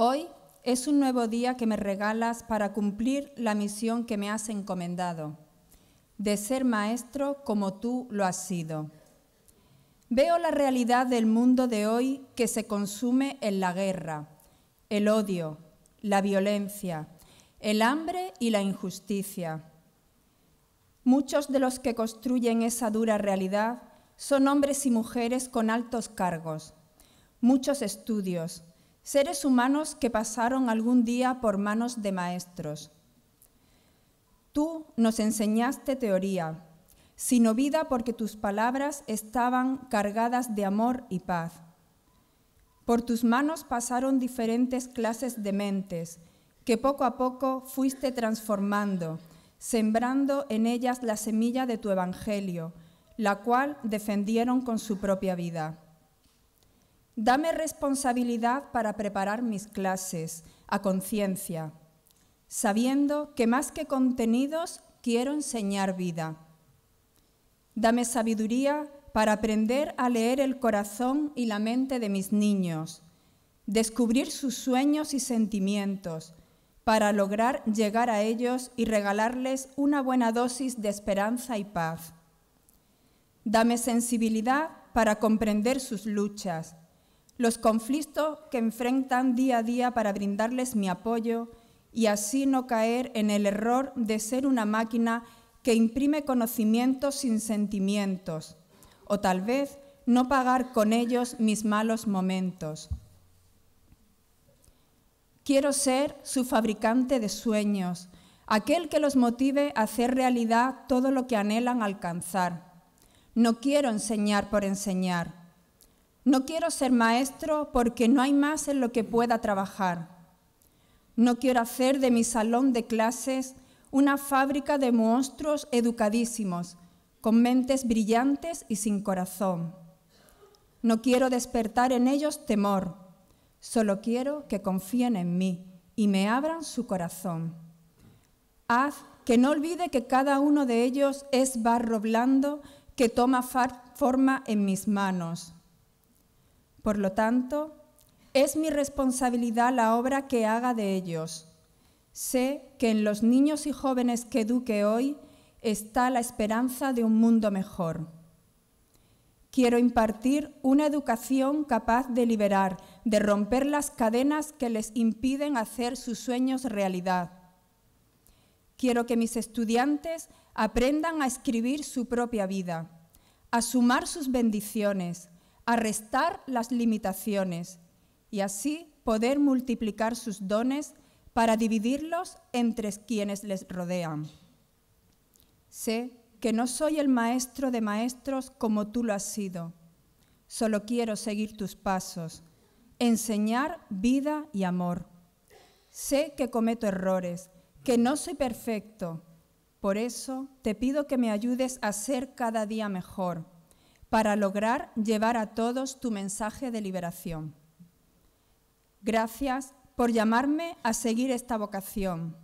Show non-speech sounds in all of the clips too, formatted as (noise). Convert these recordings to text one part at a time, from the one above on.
Hoy es un nuevo día que me regalas para cumplir la misión que me has encomendado, de ser maestro como tú lo has sido. Veo la realidad del mundo de hoy que se consume en la guerra, el odio, la violencia, el hambre y la injusticia. Muchos de los que construyen esa dura realidad son hombres y mujeres con altos cargos, muchos estudios, seres humanos que pasaron algún día por manos de maestros. Tú nos enseñaste teoría, sino vida porque tus palabras estaban cargadas de amor y paz. Por tus manos pasaron diferentes clases de mentes que poco a poco fuiste transformando, sembrando en ellas la semilla de tu Evangelio, la cual defendieron con su propia vida. Dame responsabilidad para preparar mis clases a conciencia, sabiendo que más que contenidos quiero enseñar vida. Dame sabiduría para aprender a leer el corazón y la mente de mis niños, descubrir sus sueños y sentimientos, para lograr llegar a ellos y regalarles una buena dosis de esperanza y paz. Dame sensibilidad para comprender sus luchas, los conflictos que enfrentan día a día para brindarles mi apoyo y así no caer en el error de ser una máquina que imprime conocimientos sin sentimientos, o tal vez no pagar con ellos mis malos momentos. Quiero ser su fabricante de sueños, aquel que los motive a hacer realidad todo lo que anhelan alcanzar. No quiero enseñar por enseñar, no quiero ser maestro porque no hay más en lo que pueda trabajar. No quiero hacer de mi salón de clases una fábrica de monstruos educadísimos, con mentes brillantes y sin corazón. No quiero despertar en ellos temor, solo quiero que confíen en mí y me abran su corazón. Haz que no olvide que cada uno de ellos es barro blando que toma forma en mis manos por lo tanto, es mi responsabilidad la obra que haga de ellos. Sé que en los niños y jóvenes que eduque hoy está la esperanza de un mundo mejor. Quiero impartir una educación capaz de liberar, de romper las cadenas que les impiden hacer sus sueños realidad. Quiero que mis estudiantes aprendan a escribir su propia vida, a sumar sus bendiciones, a restar las limitaciones y así poder multiplicar sus dones para dividirlos entre quienes les rodean. Sé que no soy el maestro de maestros como tú lo has sido. Solo quiero seguir tus pasos, enseñar vida y amor. Sé que cometo errores, que no soy perfecto. Por eso te pido que me ayudes a ser cada día mejor para lograr llevar a todos tu mensaje de liberación. Gracias por llamarme a seguir esta vocación.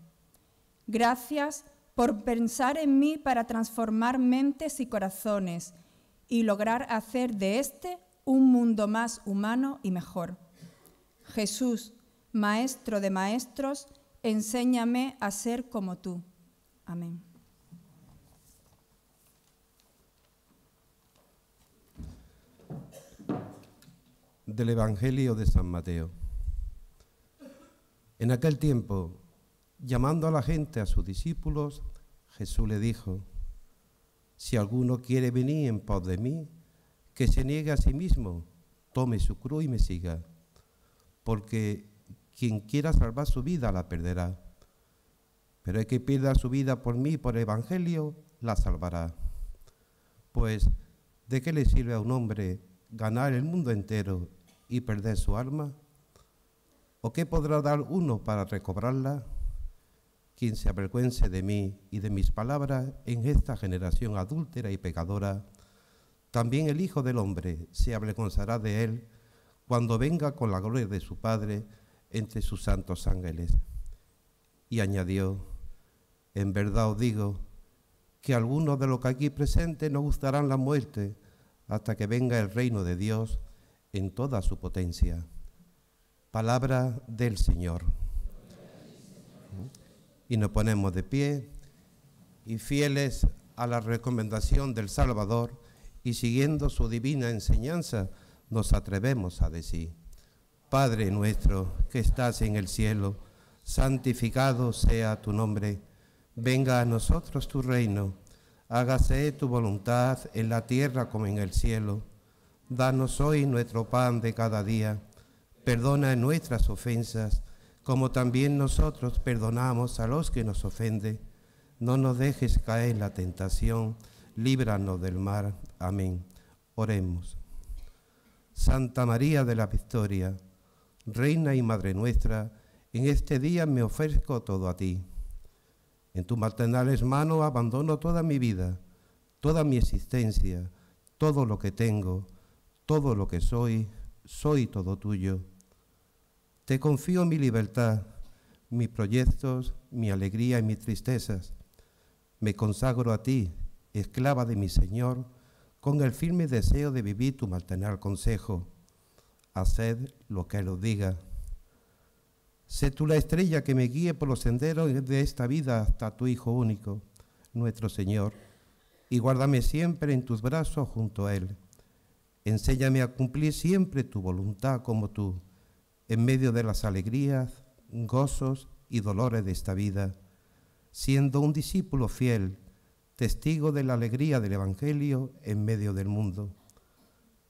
Gracias por pensar en mí para transformar mentes y corazones y lograr hacer de este un mundo más humano y mejor. Jesús, Maestro de Maestros, enséñame a ser como tú. Amén. Del Evangelio de San Mateo. En aquel tiempo, llamando a la gente, a sus discípulos, Jesús le dijo, si alguno quiere venir en pos de mí, que se niegue a sí mismo, tome su cruz y me siga, porque quien quiera salvar su vida la perderá, pero el que pierda su vida por mí, por el Evangelio, la salvará. Pues, ¿de qué le sirve a un hombre ganar el mundo entero y perder su alma? ¿O qué podrá dar uno para recobrarla? Quien se avergüence de mí y de mis palabras en esta generación adúltera y pecadora, también el Hijo del Hombre se avergonzará de él cuando venga con la gloria de su Padre entre sus santos ángeles. Y añadió, en verdad os digo, que algunos de los que aquí presentes no gustarán la muerte hasta que venga el reino de Dios en toda su potencia. Palabra del Señor. Y nos ponemos de pie y fieles a la recomendación del Salvador y siguiendo su divina enseñanza, nos atrevemos a decir, Padre nuestro que estás en el cielo, santificado sea tu nombre, venga a nosotros tu reino, hágase tu voluntad en la tierra como en el cielo. Danos hoy nuestro pan de cada día Perdona nuestras ofensas, como también nosotros perdonamos a los que nos ofenden. No nos dejes caer en la tentación, líbranos del mal. Amén. Oremos. Santa María de la Victoria, Reina y Madre nuestra, en este día me ofrezco todo a ti. En tus maternales manos abandono toda mi vida, toda mi existencia, todo lo que tengo, todo lo que soy, soy todo tuyo te confío mi libertad, mis proyectos, mi alegría y mis tristezas. Me consagro a ti, esclava de mi Señor, con el firme deseo de vivir tu maternal consejo. Haced lo que Él os diga. Sé tú la estrella que me guíe por los senderos de esta vida hasta tu Hijo único, nuestro Señor, y guárdame siempre en tus brazos junto a Él. Enséñame a cumplir siempre tu voluntad como tú en medio de las alegrías, gozos y dolores de esta vida, siendo un discípulo fiel, testigo de la alegría del Evangelio en medio del mundo.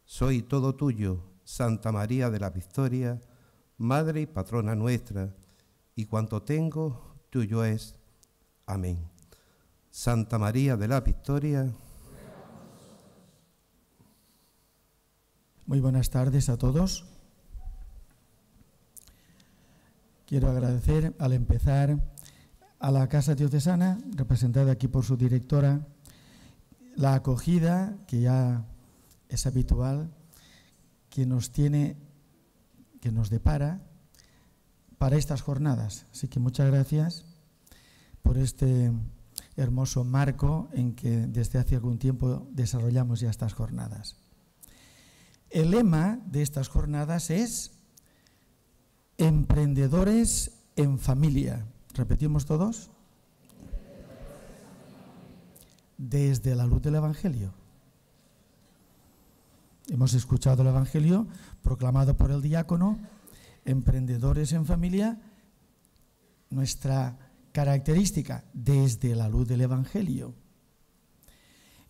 Soy todo tuyo, Santa María de la Victoria, Madre y Patrona nuestra, y cuanto tengo, tuyo es. Amén. Santa María de la Victoria. Muy buenas tardes a todos. Quiero agradecer al empezar a la Casa Diocesana, representada aquí por su directora, la acogida, que ya es habitual, que nos tiene, que nos depara para estas jornadas. Así que muchas gracias por este hermoso marco en que desde hace algún tiempo desarrollamos ya estas jornadas. El lema de estas jornadas es Emprendedores en familia. ¿Repetimos todos? Desde la luz del Evangelio. Hemos escuchado el Evangelio proclamado por el diácono, emprendedores en familia, nuestra característica desde la luz del Evangelio.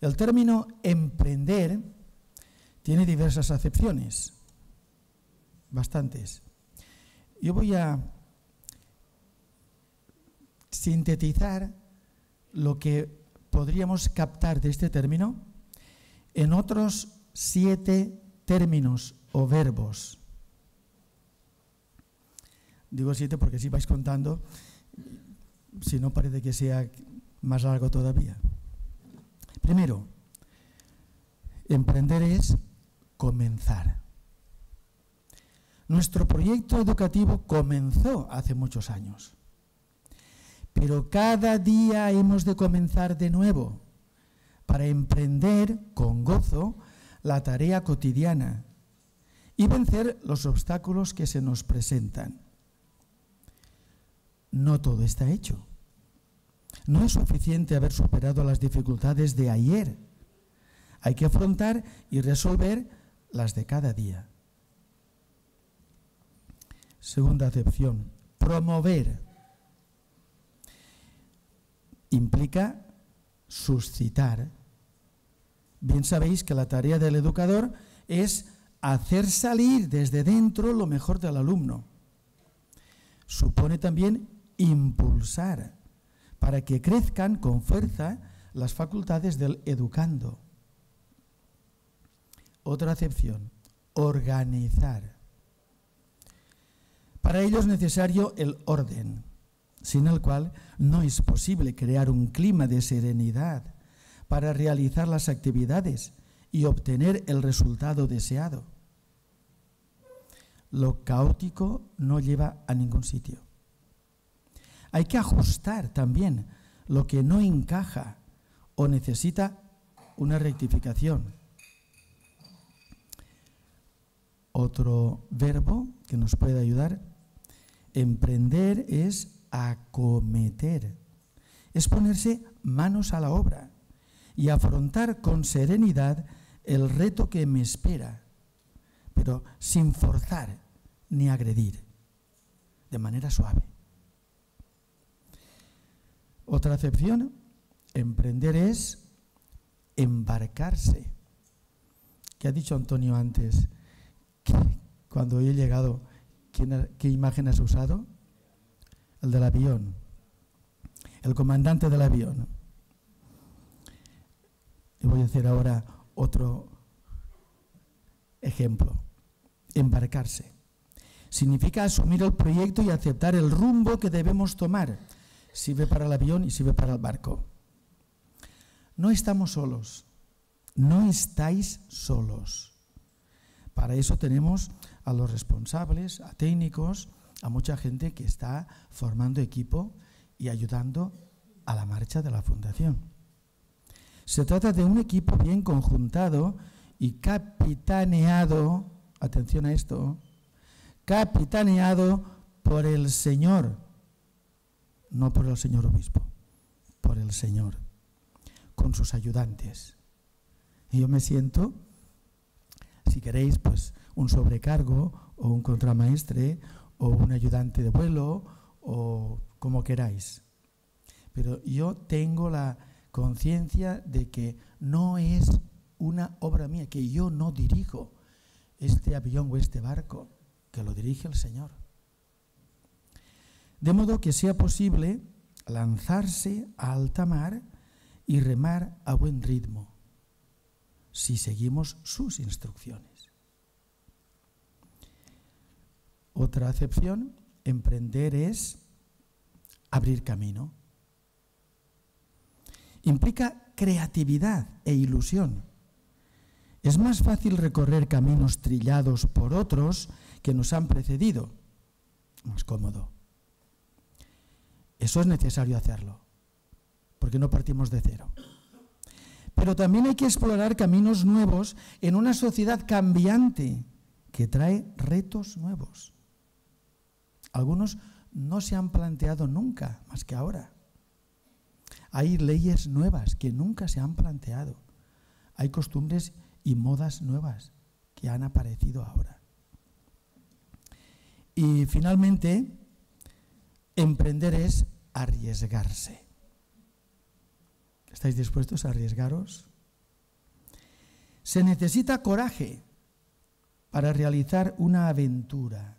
El término emprender tiene diversas acepciones, bastantes. Yo voy a sintetizar lo que podríamos captar de este término en otros siete términos o verbos. Digo siete porque si vais contando, si no parece que sea más largo todavía. Primero, emprender es comenzar. Nuestro proyecto educativo comenzó hace muchos años, pero cada día hemos de comenzar de nuevo para emprender con gozo la tarea cotidiana y vencer los obstáculos que se nos presentan. No todo está hecho. No es suficiente haber superado las dificultades de ayer. Hay que afrontar y resolver las de cada día. Segunda acepción, promover. Implica suscitar. Bien sabéis que la tarea del educador es hacer salir desde dentro lo mejor del alumno. Supone también impulsar para que crezcan con fuerza las facultades del educando. Otra acepción, organizar. Para ello es necesario el orden, sin el cual no es posible crear un clima de serenidad para realizar las actividades y obtener el resultado deseado. Lo caótico no lleva a ningún sitio. Hay que ajustar también lo que no encaja o necesita una rectificación. Otro verbo que nos puede ayudar. Emprender es acometer, es ponerse manos a la obra y afrontar con serenidad el reto que me espera, pero sin forzar ni agredir, de manera suave. Otra acepción, emprender es embarcarse. ¿Qué ha dicho Antonio antes? Cuando he llegado, ¿qué imagen has usado? El del avión, el comandante del avión. Y voy a hacer ahora otro ejemplo. Embarcarse. Significa asumir el proyecto y aceptar el rumbo que debemos tomar. Sirve para el avión y sirve para el barco. No estamos solos. No estáis solos. Para eso tenemos a los responsables, a técnicos, a mucha gente que está formando equipo y ayudando a la marcha de la fundación. Se trata de un equipo bien conjuntado y capitaneado, atención a esto, capitaneado por el Señor, no por el señor obispo, por el Señor, con sus ayudantes. Y yo me siento si queréis, pues un sobrecargo o un contramaestre o un ayudante de vuelo o como queráis. Pero yo tengo la conciencia de que no es una obra mía, que yo no dirijo este avión o este barco, que lo dirige el Señor. De modo que sea posible lanzarse a alta mar y remar a buen ritmo si seguimos sus instrucciones. Otra acepción, emprender es abrir camino. Implica creatividad e ilusión. Es más fácil recorrer caminos trillados por otros que nos han precedido. Más cómodo. Eso es necesario hacerlo, porque no partimos de cero. Pero también hay que explorar caminos nuevos en una sociedad cambiante que trae retos nuevos. Algunos no se han planteado nunca, más que ahora. Hay leyes nuevas que nunca se han planteado. Hay costumbres y modas nuevas que han aparecido ahora. Y finalmente, emprender es arriesgarse. ¿Estáis dispuestos a arriesgaros? Se necesita coraje para realizar una aventura.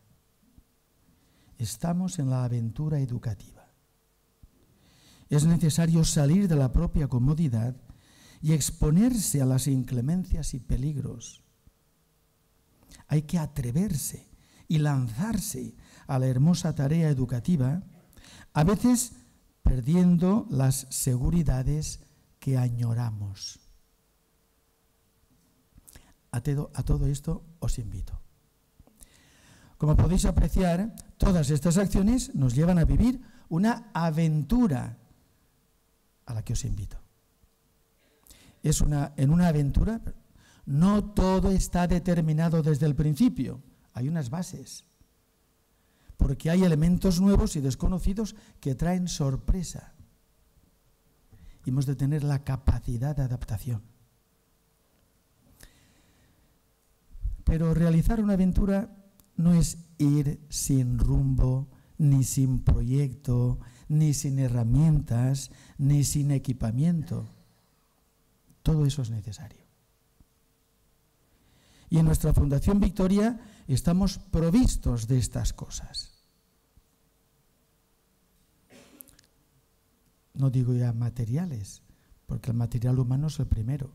Estamos en la aventura educativa. Es necesario salir de la propia comodidad y exponerse a las inclemencias y peligros. Hay que atreverse y lanzarse a la hermosa tarea educativa, a veces perdiendo las seguridades que añoramos. A a todo esto os invito. Como podéis apreciar, todas estas acciones nos llevan a vivir una aventura a la que os invito. Es una, en una aventura no todo está determinado desde el principio, hay unas bases, porque hay elementos nuevos y desconocidos que traen sorpresa y hemos de tener la capacidad de adaptación. Pero realizar una aventura no es ir sin rumbo, ni sin proyecto, ni sin herramientas, ni sin equipamiento. Todo eso es necesario. Y en nuestra Fundación Victoria estamos provistos de estas cosas. No digo ya materiales, porque el material humano es el primero.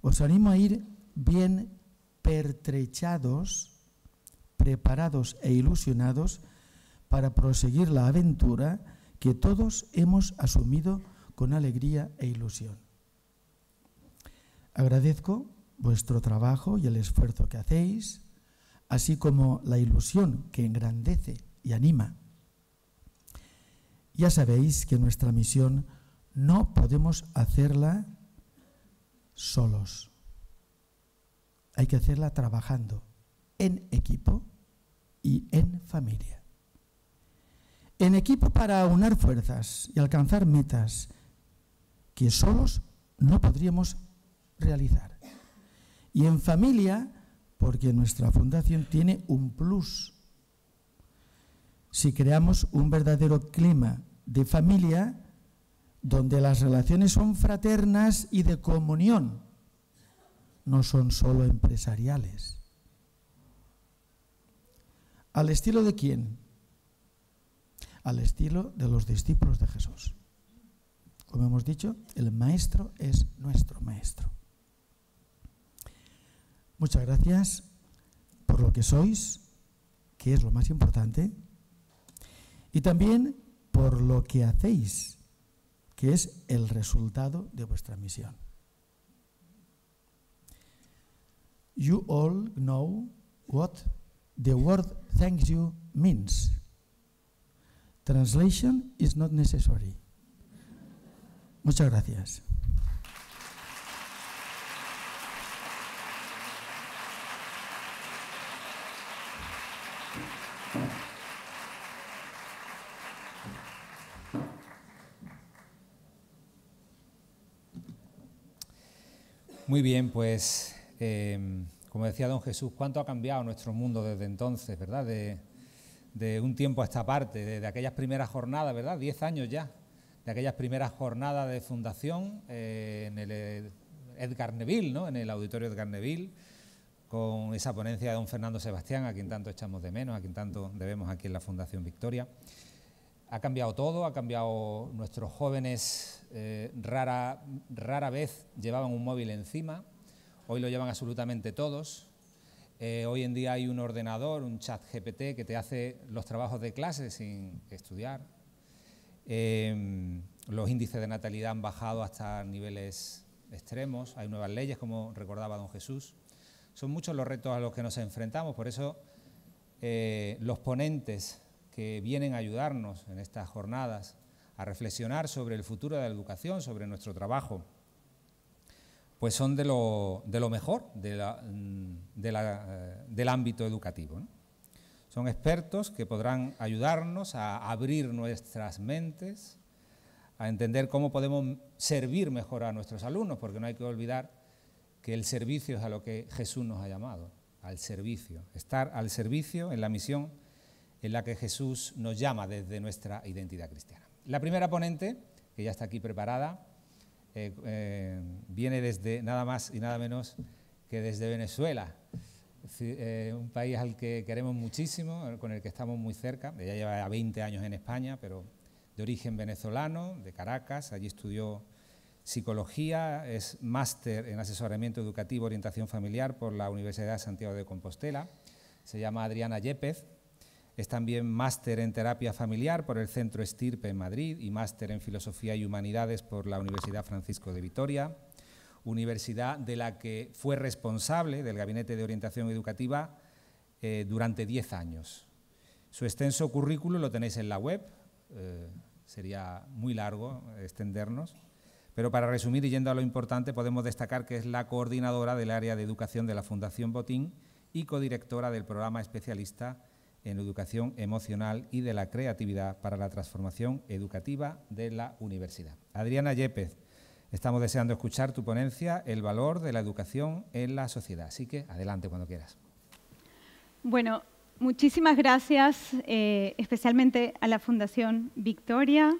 Os animo a ir bien pertrechados, preparados e ilusionados para proseguir la aventura que todos hemos asumido con alegría e ilusión. Agradezco vuestro trabajo y el esfuerzo que hacéis, así como la ilusión que engrandece y anima ya sabéis que nuestra misión no podemos hacerla solos. hay que hacerla trabajando en equipo y en familia. En equipo para aunar fuerzas y alcanzar metas que solos no podríamos realizar. Y en familia, porque nuestra fundación tiene un plus. Si creamos un verdadero clima de familia, donde las relaciones son fraternas y de comunión, no son solo empresariales. ¿Al estilo de quién? Al estilo de los discípulos de Jesús. Como hemos dicho, el maestro es nuestro maestro. Muchas gracias por lo que sois, que es lo más importante, y también por lo que hacéis, que es el resultado de vuestra misión. You all know what the word thank you means. Translation is not necessary. Muchas gracias. Muy bien, pues em, como decía don Jesús, ¿cuánto ha cambiado nuestro mundo desde entonces, verdad? De, un tiempo a esta parte, de, aquellas primeras jornadas, ¿verdad? Diez años ya de aquellas primeras jornadas de fundación eh, en el Edgar Neville, ¿no? en el auditorio Edgar Neville, con esa ponencia de don Fernando Sebastián, a quien tanto echamos de menos, a quien tanto debemos aquí en la Fundación Victoria. Ha cambiado todo, ha cambiado nuestros jóvenes, eh, rara, rara vez llevaban un móvil encima, hoy lo llevan absolutamente todos. Eh, hoy en día hay un ordenador, un chat GPT que te hace los trabajos de clase sin estudiar, Em, los índices de natalidad han bajado hasta niveles extremos, hay nuevas leyes, como recordaba don Jesús. Son muchos los retos a los que nos enfrentamos, por eso eh, los ponentes que vienen a ayudarnos en estas jornadas a reflexionar sobre el futuro de la educación, sobre nuestro trabajo, pues son de lo, mejor mm, eh, del ámbito educativo. Son expertos que podrán ayudarnos a abrir nuestras mentes, a entender cómo podemos servir mejor a nuestros alumnos, porque no hay que olvidar que el servicio es a lo que Jesús nos ha llamado, al servicio, estar al servicio en la misión en la que Jesús nos llama desde nuestra identidad cristiana. La primera ponente, que ya está aquí preparada, eh, eh, viene desde nada más y nada menos que desde Venezuela. Eh, un país al que queremos muchísimo, con el que estamos muy cerca. Ella lleva 20 años en España, pero de origen venezolano, de Caracas. Allí estudió psicología, es máster en asesoramiento educativo, orientación familiar por la Universidad de Santiago de Compostela. Se llama Adriana Yepez. Es también máster en terapia familiar por el Centro Estirpe en Madrid y máster en filosofía y humanidades por la Universidad Francisco de Vitoria universidad de la que fue responsable del Gabinete de Orientación Educativa eh, durante 10 años. Su extenso currículo lo tenéis en la web, eh, sería muy largo extendernos, pero para resumir y yendo a lo importante podemos destacar que es la coordinadora del área de educación de la Fundación Botín y codirectora del programa especialista en educación emocional y de la creatividad para la transformación educativa de la universidad. Adriana Yepez, Estamos deseando escuchar tu ponencia, El valor de la educación en la sociedad. Así que adelante cuando quieras. Bueno, muchísimas gracias, eh, especialmente a la Fundación Victoria.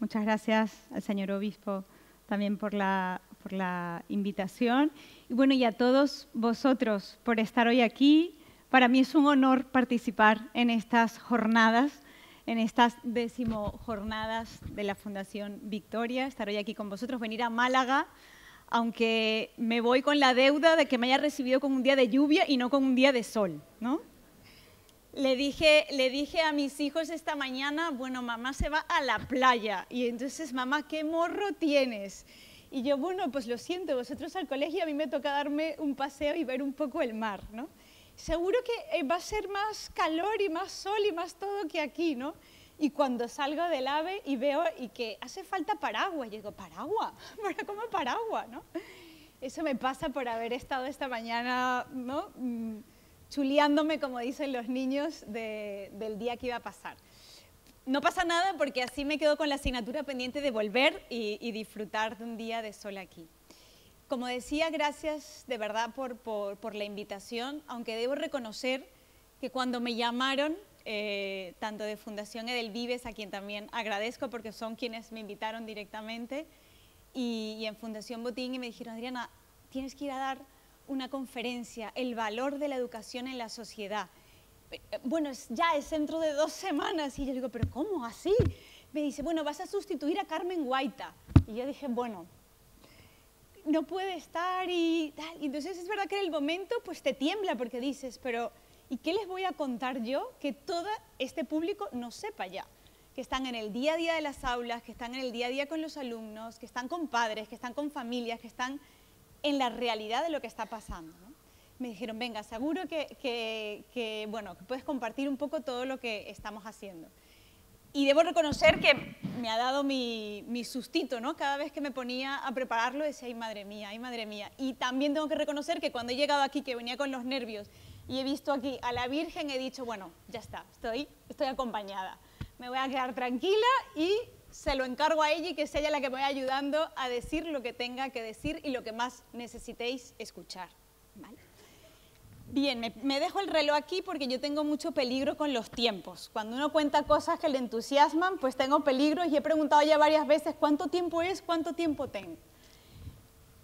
Muchas gracias al señor obispo también por la, por la invitación. Y bueno, y a todos vosotros por estar hoy aquí. Para mí es un honor participar en estas jornadas en estas décimo jornadas de la Fundación Victoria. Estar hoy aquí con vosotros, venir a Málaga, aunque me voy con la deuda de que me haya recibido con un día de lluvia y no con un día de sol, ¿no? Le dije, le dije a mis hijos esta mañana, bueno, mamá se va a la playa. Y entonces, mamá, ¿qué morro tienes? Y yo, bueno, pues lo siento, vosotros al colegio, a mí me toca darme un paseo y ver un poco el mar, ¿no? Seguro que eh, va a ser más calor y más sol y más todo que aquí, ¿no? Y cuando salgo del ave y veo y que hace falta paraguas, yo digo, ¿paraguas? (laughs) ¿Cómo paraguas, no? Eso me pasa por haber estado esta mañana, ¿no? Mm, chuleándome, como dicen los niños, del día que iba a pasar. No pasa nada porque así me quedo con la asignatura pendiente de volver y, disfrutar de un día de sol aquí. Como decía, gracias de verdad por, por, la invitación, aunque debo reconocer que cuando me llamaron, eh, tanto de Fundación Edelvives, a quien también agradezco porque son quienes me invitaron directamente, y, y en Fundación Botín, y me dijeron, Adriana, tienes que ir a dar una conferencia, El valor de la educación en la sociedad. Eh, bueno, ya es dentro de dos semanas. Y yo digo, ¿pero cómo así? Me dice, bueno, vas a sustituir a Carmen Guaita. Y yo dije, bueno, no puede estar y tal. Entonces es verdad que en el momento pues te tiembla porque dices, pero ¿y qué les voy a contar yo que todo este público no sepa ya? Que están en el día a día de las aulas, que están en el día a día con los alumnos, que están con padres, que están con familias, que están en la realidad de lo que está pasando. Me dijeron, venga, seguro que, bueno, que puedes compartir un poco todo lo que estamos haciendo. Y debo reconocer que me ha dado mi, sustito, ¿no? Cada vez que me ponía a prepararlo decía, ay madre mía, ay madre mía. Y también tengo que reconocer que cuando he llegado aquí, que venía con los nervios, y he visto aquí a la Virgen, he dicho, bueno, ya está, estoy, estoy acompañada. Me voy a quedar tranquila y se lo encargo a ella y que sea ella la que me vaya ayudando a decir lo que tenga que decir y lo que más necesitéis escuchar. Bien, me, dejo el reloj aquí porque yo tengo mucho peligro con los tiempos. Cuando uno cuenta cosas que le entusiasman, pues tengo peligro y he preguntado ya varias veces cuánto tiempo es, cuánto tiempo tengo.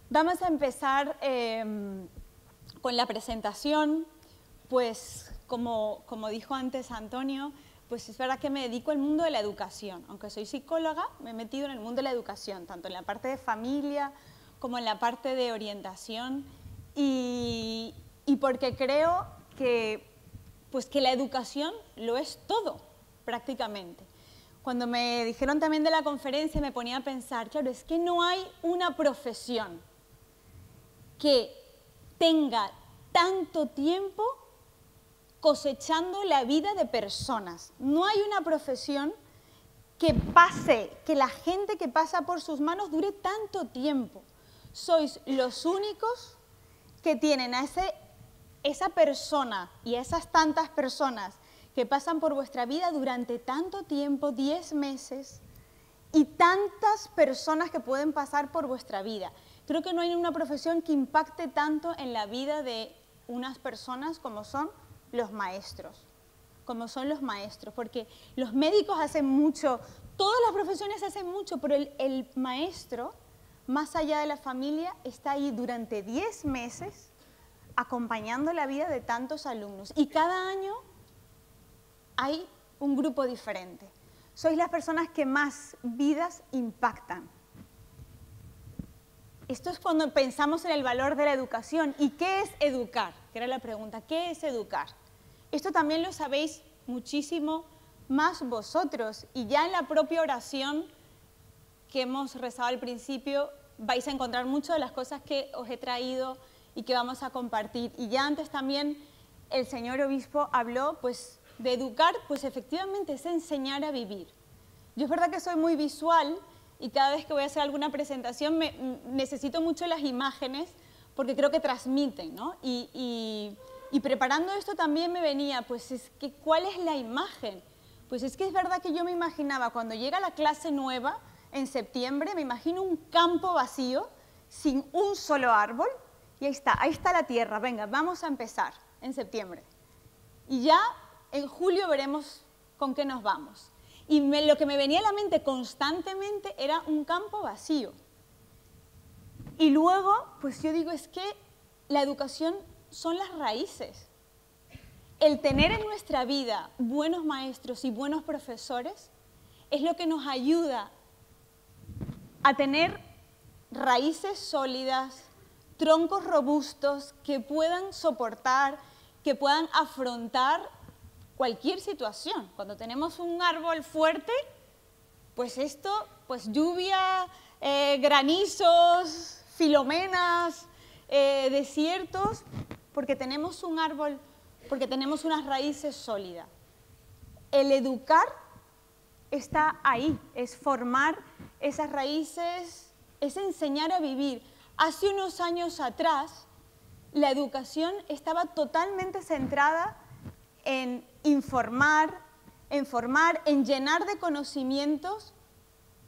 Vamos a empezar em, con la presentación, pues como, como dijo antes Antonio, pues es verdad que me dedico al mundo de la educación. Aunque soy psicóloga, me he metido en el mundo de la educación, tanto en la parte de familia como en la parte de orientación. Y, porque creo que, pues que la educación lo es todo, prácticamente. Cuando me dijeron también de la conferencia, me ponía a pensar, claro, es que no hay una profesión que tenga tanto tiempo cosechando la vida de personas. No hay una profesión que pase, que la gente que pasa por sus manos dure tanto tiempo. Sois los únicos que tienen a ese, esa persona y esas tantas personas que pasan por vuestra vida durante tanto tiempo, 10 meses, y tantas personas que pueden pasar por vuestra vida. Creo que no hay una profesión que impacte tanto en la vida de unas personas como son los maestros, como son los maestros, porque los médicos hacen mucho, todas las profesiones hacen mucho, pero el, maestro, más allá de la familia, está ahí durante 10 meses acompañando la vida de tantos alumnos. Y cada año hay un grupo diferente. Sois las personas que más vidas impactan. Esto es cuando pensamos en el valor de la educación. ¿Y qué es educar? Que era la pregunta. ¿Qué es educar? Esto también lo sabéis muchísimo más vosotros. Y ya en la propia oración que hemos rezado al principio, vais a encontrar muchas de las cosas que os he traído y que vamos a compartir. Y ya antes también el señor obispo habló pues, de educar, pues efectivamente es enseñar a vivir. Yo es verdad que soy muy visual y cada vez que voy a hacer alguna presentación me, necesito mucho las imágenes porque creo que transmiten, ¿no? Y, preparando esto también me venía, pues es que, ¿cuál es la imagen? Pues es que es verdad que yo me imaginaba, cuando llega la clase nueva, en septiembre, me imagino un campo vacío, sin un solo árbol, y ahí está, ahí está la tierra, venga, vamos a empezar en septiembre. Y ya en julio veremos con qué nos vamos. Y lo que me venía a la mente constantemente era un campo vacío. Y luego, pues yo digo, es que la educación son las raíces. El tener en nuestra vida buenos maestros y buenos profesores es lo que nos ayuda a tener raíces sólidas, troncos robustos que puedan soportar, que puedan afrontar cualquier situación. Cuando tenemos un árbol fuerte, pues esto, pues lluvia, eh, granizos, filomenas, eh, desiertos, porque tenemos un árbol, porque tenemos unas raíces sólidas. El educar está ahí, es formar esas raíces, es enseñar a vivir. Hace unos años atrás, la educación estaba totalmente centrada en informar, en formar, en llenar de conocimientos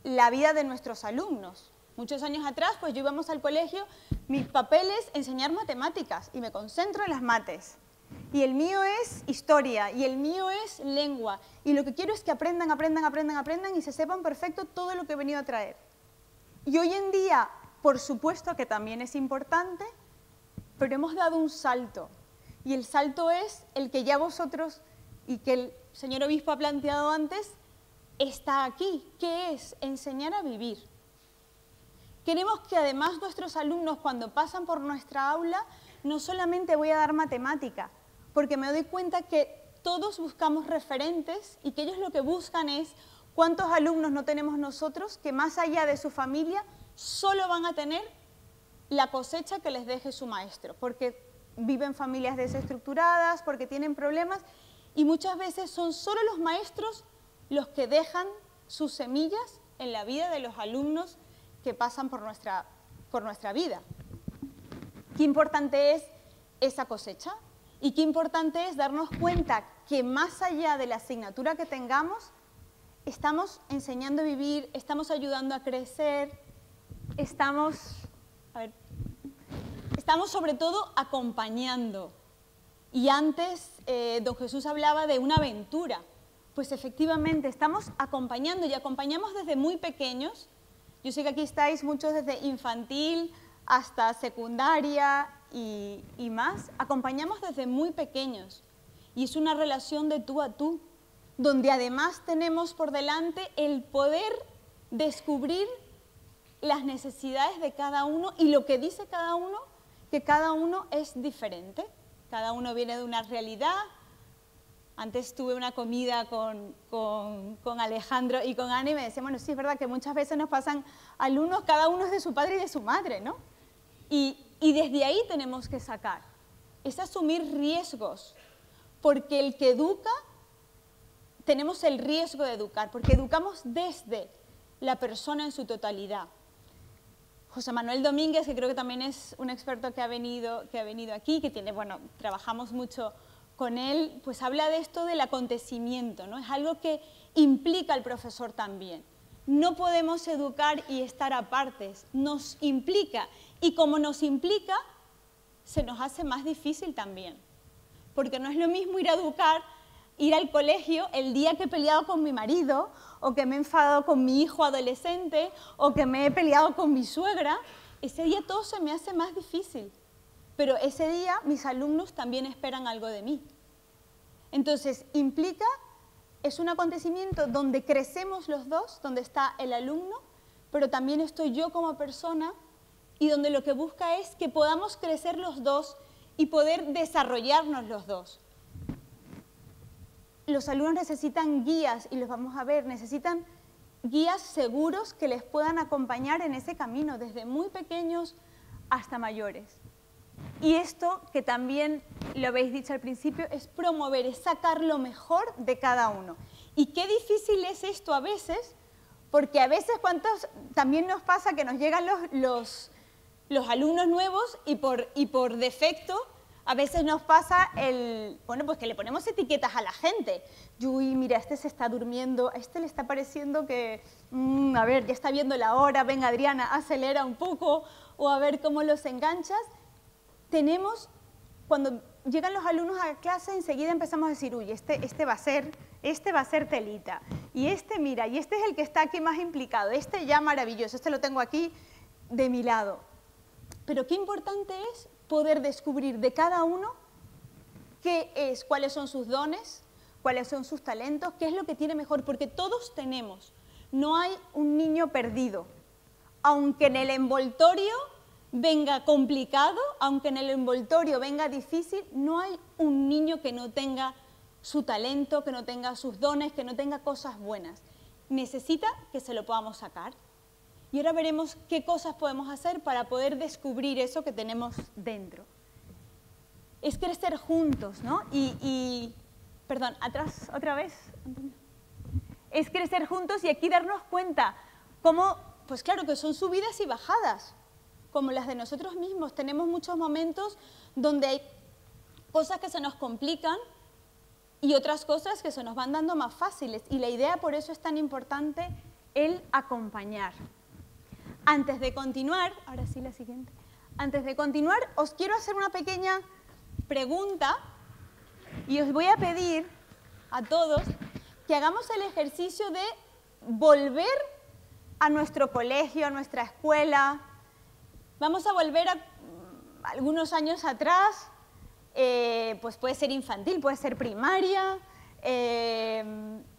la vida de nuestros alumnos. Muchos años atrás, pues yo íbamos al colegio, mi papel enseñar matemáticas y me concentro en las mates. Y el mío es historia, y el mío es lengua. Y lo que quiero es que aprendan, aprendan, aprendan, aprendan y se sepan perfecto todo lo que he venido a traer. Y hoy en día, por supuesto que también es importante, pero hemos dado un salto. Y el salto es el que ya vosotros y que el señor obispo ha planteado antes, está aquí, que es enseñar a vivir. Queremos que además nuestros alumnos cuando pasan por nuestra aula, no solamente voy a dar matemática, porque me doy cuenta que todos buscamos referentes y que ellos lo que buscan es cuántos alumnos no tenemos nosotros que más allá de su familia solo van a tener la cosecha que les deje su maestro, porque viven familias desestructuradas, porque tienen problemas y muchas veces son solo los maestros los que dejan sus semillas en la vida de los alumnos que pasan por nuestra, por nuestra vida. Qué importante es esa cosecha y qué importante es darnos cuenta que más allá de la asignatura que tengamos, estamos enseñando a vivir, estamos ayudando a crecer, estamos, estamos sobre todo acompañando. Y antes eh, don Jesús hablaba de una aventura. Pues efectivamente, estamos acompañando y acompañamos desde muy pequeños. Yo sé que aquí estáis muchos desde infantil hasta secundaria y más. Acompañamos desde muy pequeños. Y es una relación de tú a tú, donde además tenemos por delante el poder descubrir las necesidades de cada uno y lo que dice cada uno, que cada uno es diferente. Cada uno viene de una realidad. Antes tuve una comida con, con, Alejandro y con Ana y me decían, bueno, sí, es verdad que muchas veces nos pasan alumnos, cada uno es de su padre y de su madre, ¿no? Y, y desde ahí tenemos que sacar, es asumir riesgos, porque el que educa, tenemos el riesgo de educar, porque educamos desde la persona en su totalidad. José Manuel Domínguez, que creo que también es un experto que ha venido, que ha venido aquí, que tiene, bueno, trabajamos mucho con él, pues habla de esto del acontecimiento, ¿no? Es algo que implica al profesor también. No podemos educar y estar apartes, nos implica. Y como nos implica, se nos hace más difícil también. Porque no es lo mismo ir a educar ir al colegio el día que he peleado con mi marido, o que me he enfadado con mi hijo adolescente, o que me he peleado con mi suegra, ese día todo se me hace más difícil. Pero ese día mis alumnos también esperan algo de mí. Entonces, implica, es un acontecimiento donde crecemos los dos, donde está el alumno, pero también estoy yo como persona y donde lo que busca es que podamos crecer los dos y poder desarrollarnos los dos los alumnos necesitan guías, y los vamos a ver, necesitan guías seguros que les puedan acompañar en ese camino, desde muy pequeños hasta mayores. Y esto, que también lo habéis dicho al principio, es promover, es sacar lo mejor de cada uno. Y qué difícil es esto a veces, porque a veces cuántos, también nos pasa que nos llegan los, los, alumnos nuevos y por, y por defecto a veces nos pasa el, bueno, pues que le ponemos etiquetas a la gente. Uy, mira, este se está durmiendo, a este le está pareciendo que, mm, a ver, ya está viendo la hora, venga Adriana, acelera un poco, o a ver cómo los enganchas. Tenemos, cuando llegan los alumnos a clase, enseguida empezamos a decir, uy, este, este va a ser, este va a ser telita. Y este, mira, y este es el que está aquí más implicado, este ya maravilloso, este lo tengo aquí de mi lado. Pero qué importante es poder descubrir de cada uno qué es, cuáles son sus dones, cuáles son sus talentos, qué es lo que tiene mejor, porque todos tenemos. No hay un niño perdido. Aunque en el envoltorio venga complicado, aunque en el envoltorio venga difícil, no hay un niño que no tenga su talento, que no tenga sus dones, que no tenga cosas buenas. Necesita que se lo podamos sacar. Y ahora veremos qué cosas podemos hacer para poder descubrir eso que tenemos dentro. Es crecer juntos, ¿no? Y, perdón, atrás otra vez. Es crecer juntos y aquí darnos cuenta cómo, pues claro que son subidas y bajadas. como las de nosotros mismos. Tenemos muchos momentos donde hay cosas que se nos complican y otras cosas que se nos van dando más fáciles. Y la idea por eso es tan importante el acompañar. Antes de continuar, ahora sí la siguiente, antes de continuar os quiero hacer una pequeña pregunta y os voy a pedir a todos que hagamos el ejercicio de volver a nuestro colegio, a nuestra escuela. Vamos a volver a algunos años atrás, eh, pues puede ser infantil, puede ser primaria, eh,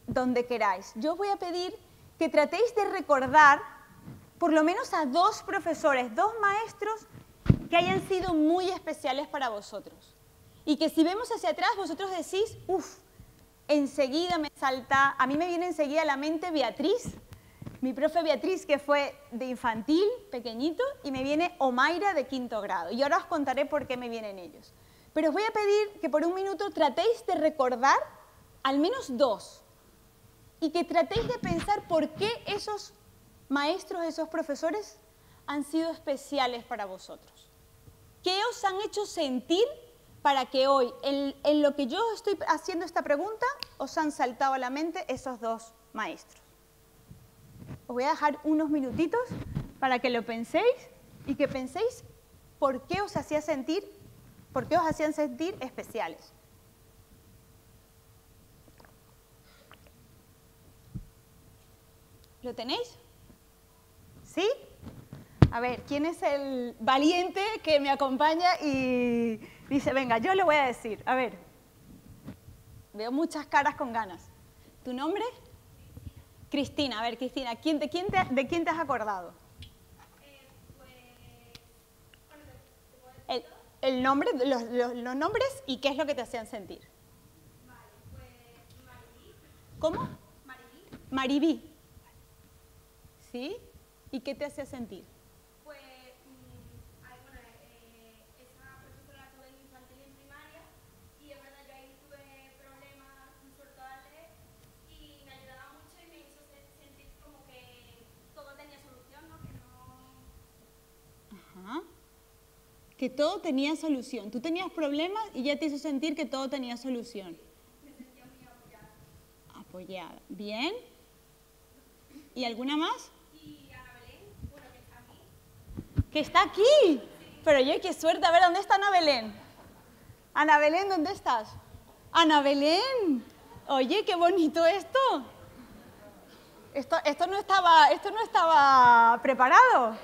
donde queráis. Yo voy a pedir que tratéis de recordar por lo menos a dos profesores, dos maestros que hayan sido muy especiales para vosotros. Y que si vemos hacia atrás, vosotros decís, uff, enseguida me salta, a mí me viene enseguida a la mente Beatriz, mi profe Beatriz, que fue de infantil, pequeñito, y me viene Omaira de quinto grado. Y ahora os contaré por qué me vienen ellos. Pero os voy a pedir que por un minuto tratéis de recordar al menos dos y que tratéis de pensar por qué esos maestros, esos profesores han sido especiales para vosotros. ¿Qué os han hecho sentir para que hoy, en, lo que yo estoy haciendo esta pregunta, os han saltado a la mente esos dos maestros? Os voy a dejar unos minutitos para que lo penséis y que penséis por qué os hacía sentir, por qué os hacían sentir especiales. ¿Lo tenéis? ¿Sí? A ver, ¿quién es el valiente que me acompaña y dice, venga, yo le voy a decir? A ver, veo muchas caras con ganas. ¿Tu nombre? Cristina. A ver, Cristina, ¿quién, de, quién te, ¿de quién te has acordado? El, el nombre, los, los, nombres y qué es lo que te hacían sentir. Vale, pues Maribí. ¿Cómo? Maribí. Maribí. ¿Sí? ¿Y qué te hacía sentir? Pues, mmm, ay, bueno, eh, esa profesora la tuve en infantil y en primaria y es verdad, yo ahí tuve problemas leer y me ayudaba mucho y me hizo sentir como que todo tenía solución, ¿no? Que no... Ajá. Que todo tenía solución. Tú tenías problemas y ya te hizo sentir que todo tenía solución. Me sentía muy apoyada. Apoyada. Bien. ¿Y alguna más? Que está aquí. Pero yo, qué suerte. A ver, ¿dónde está Ana Belén? Ana Belén, ¿dónde estás? Ana Belén. Oye, qué bonito esto. Esto, esto, no, estaba, esto no estaba preparado.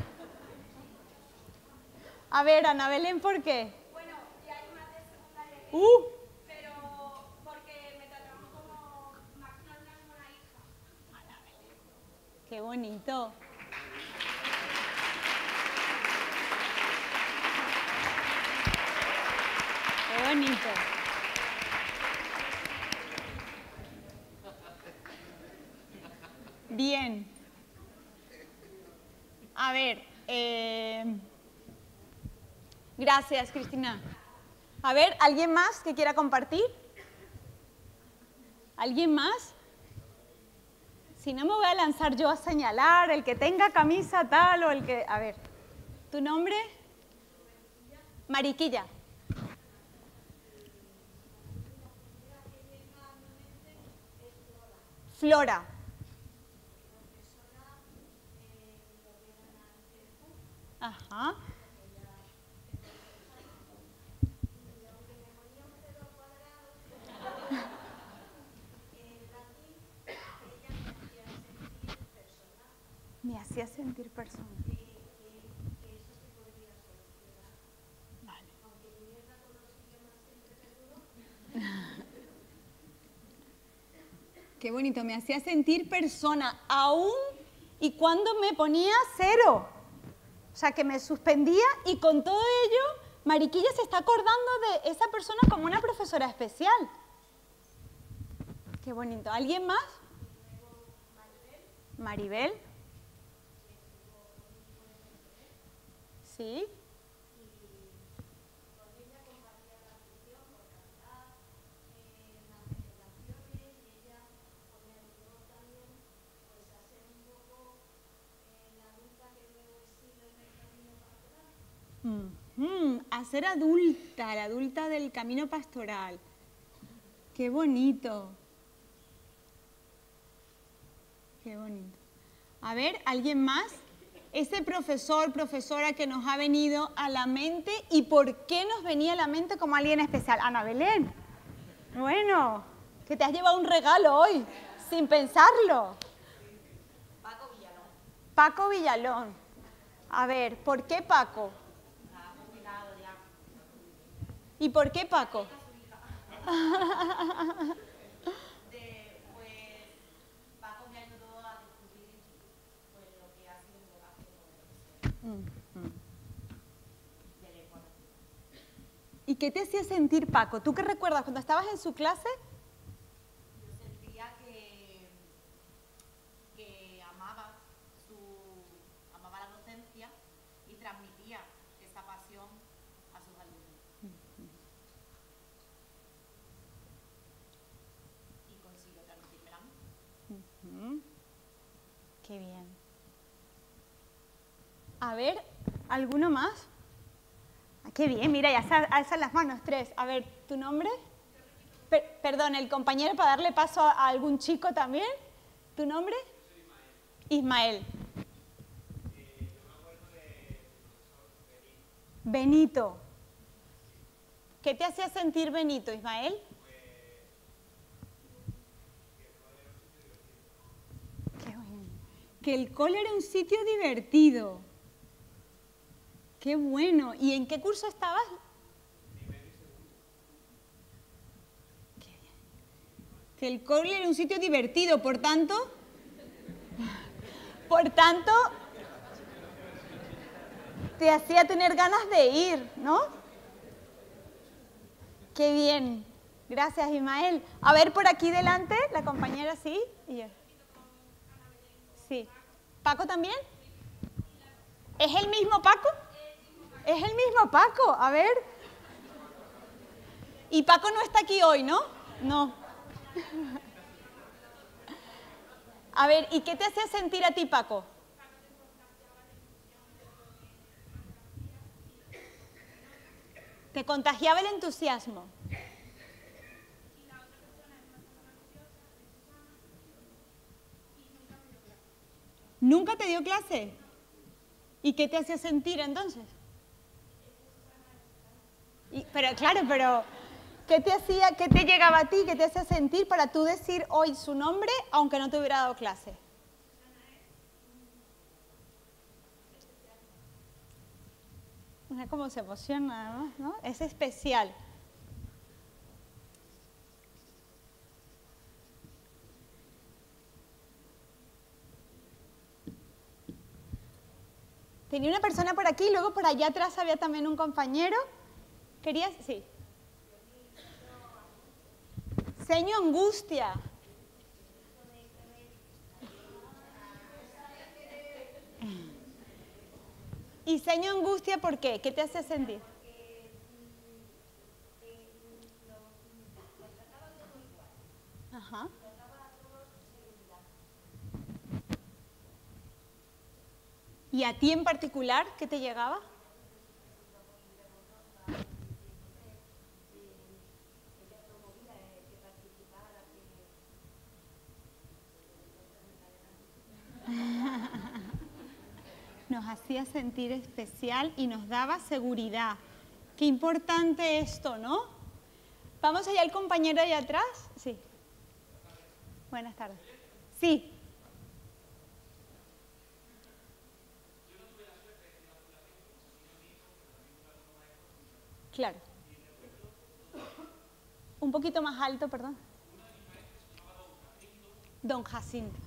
A ver, Ana Belén, ¿por qué? Bueno, ya hay más de secundaria que Uh, pero porque me trataban como más que una como una hija. qué bonito. Bonito. Bien. A ver, eh, gracias Cristina. A ver, ¿alguien más que quiera compartir? ¿Alguien más? Si no me voy a lanzar yo a señalar el que tenga camisa tal o el que... A ver, ¿tu nombre? Mariquilla. Flora. Ajá. Me hacía sentir persona. Qué bonito, me hacía sentir persona, aún y cuando me ponía cero. O sea, que me suspendía y con todo ello, Mariquilla se está acordando de esa persona como una profesora especial. Qué bonito. ¿Alguien más? Maribel. Sí. A ser adulta, la adulta del camino pastoral. Qué bonito. Qué bonito. A ver, ¿alguien más? Ese profesor, profesora que nos ha venido a la mente y por qué nos venía a la mente como alguien especial. Ana Belén. Bueno, que te has llevado un regalo hoy, sin pensarlo. Paco Villalón. Paco Villalón. A ver, ¿por qué Paco? ¿Y por qué Paco? (laughs) ¿Y qué te hacía sentir Paco? ¿Tú qué recuerdas cuando estabas en su clase? Yo sentía que, que amaba, su, amaba la docencia y transmitía esa pasión a sus alumnos. Y consiguió transmitírmela a mí. Qué bien. A ver, ¿alguno más? Ah, Qué bien, mira, ya alza- alzan las manos, tres. A ver, ¿tu nombre? Per- perdón, el compañero para darle paso a, a algún chico también. ¿Tu nombre? Ismael. Benito. ¿Qué te hacía sentir Benito, Ismael? Qué bueno. Que el cole era un sitio divertido. Qué bueno. ¿Y en qué curso estabas? Qué bien. Que el cole era un sitio divertido, por tanto, por tanto, te hacía tener ganas de ir, ¿no? Qué bien. Gracias, Ismael. A ver, por aquí delante, la compañera sí. Y yo. Sí. ¿Paco también? ¿Es el mismo Paco? Es el mismo Paco. A ver. Y Paco no está aquí hoy, ¿no? No. A ver, ¿y qué te hacía sentir a ti, Paco? Te contagiaba el entusiasmo. ¿Nunca te dio clase? ¿Y qué te hacía sentir entonces? Pero claro, pero ¿qué te hacía, qué te llegaba a ti, qué te hacía sentir para tú decir hoy su nombre aunque no te hubiera dado clase? Mira cómo se emociona, además, ¿no? Es especial. Tenía una persona por aquí, luego por allá atrás había también un compañero. ¿Querías? Sí. Seño angustia. ¿Y seño angustia por qué? ¿Qué te hace sentir? Ajá. ¿Y a ti en particular qué te llegaba? (laughs) Nos hacía sentir especial y nos daba seguridad. Qué importante esto, ¿no? Vamos allá al compañero allá atrás. Sí. Buenas tardes. Sí. Claro. Un poquito más alto, perdón. Don Jacinto.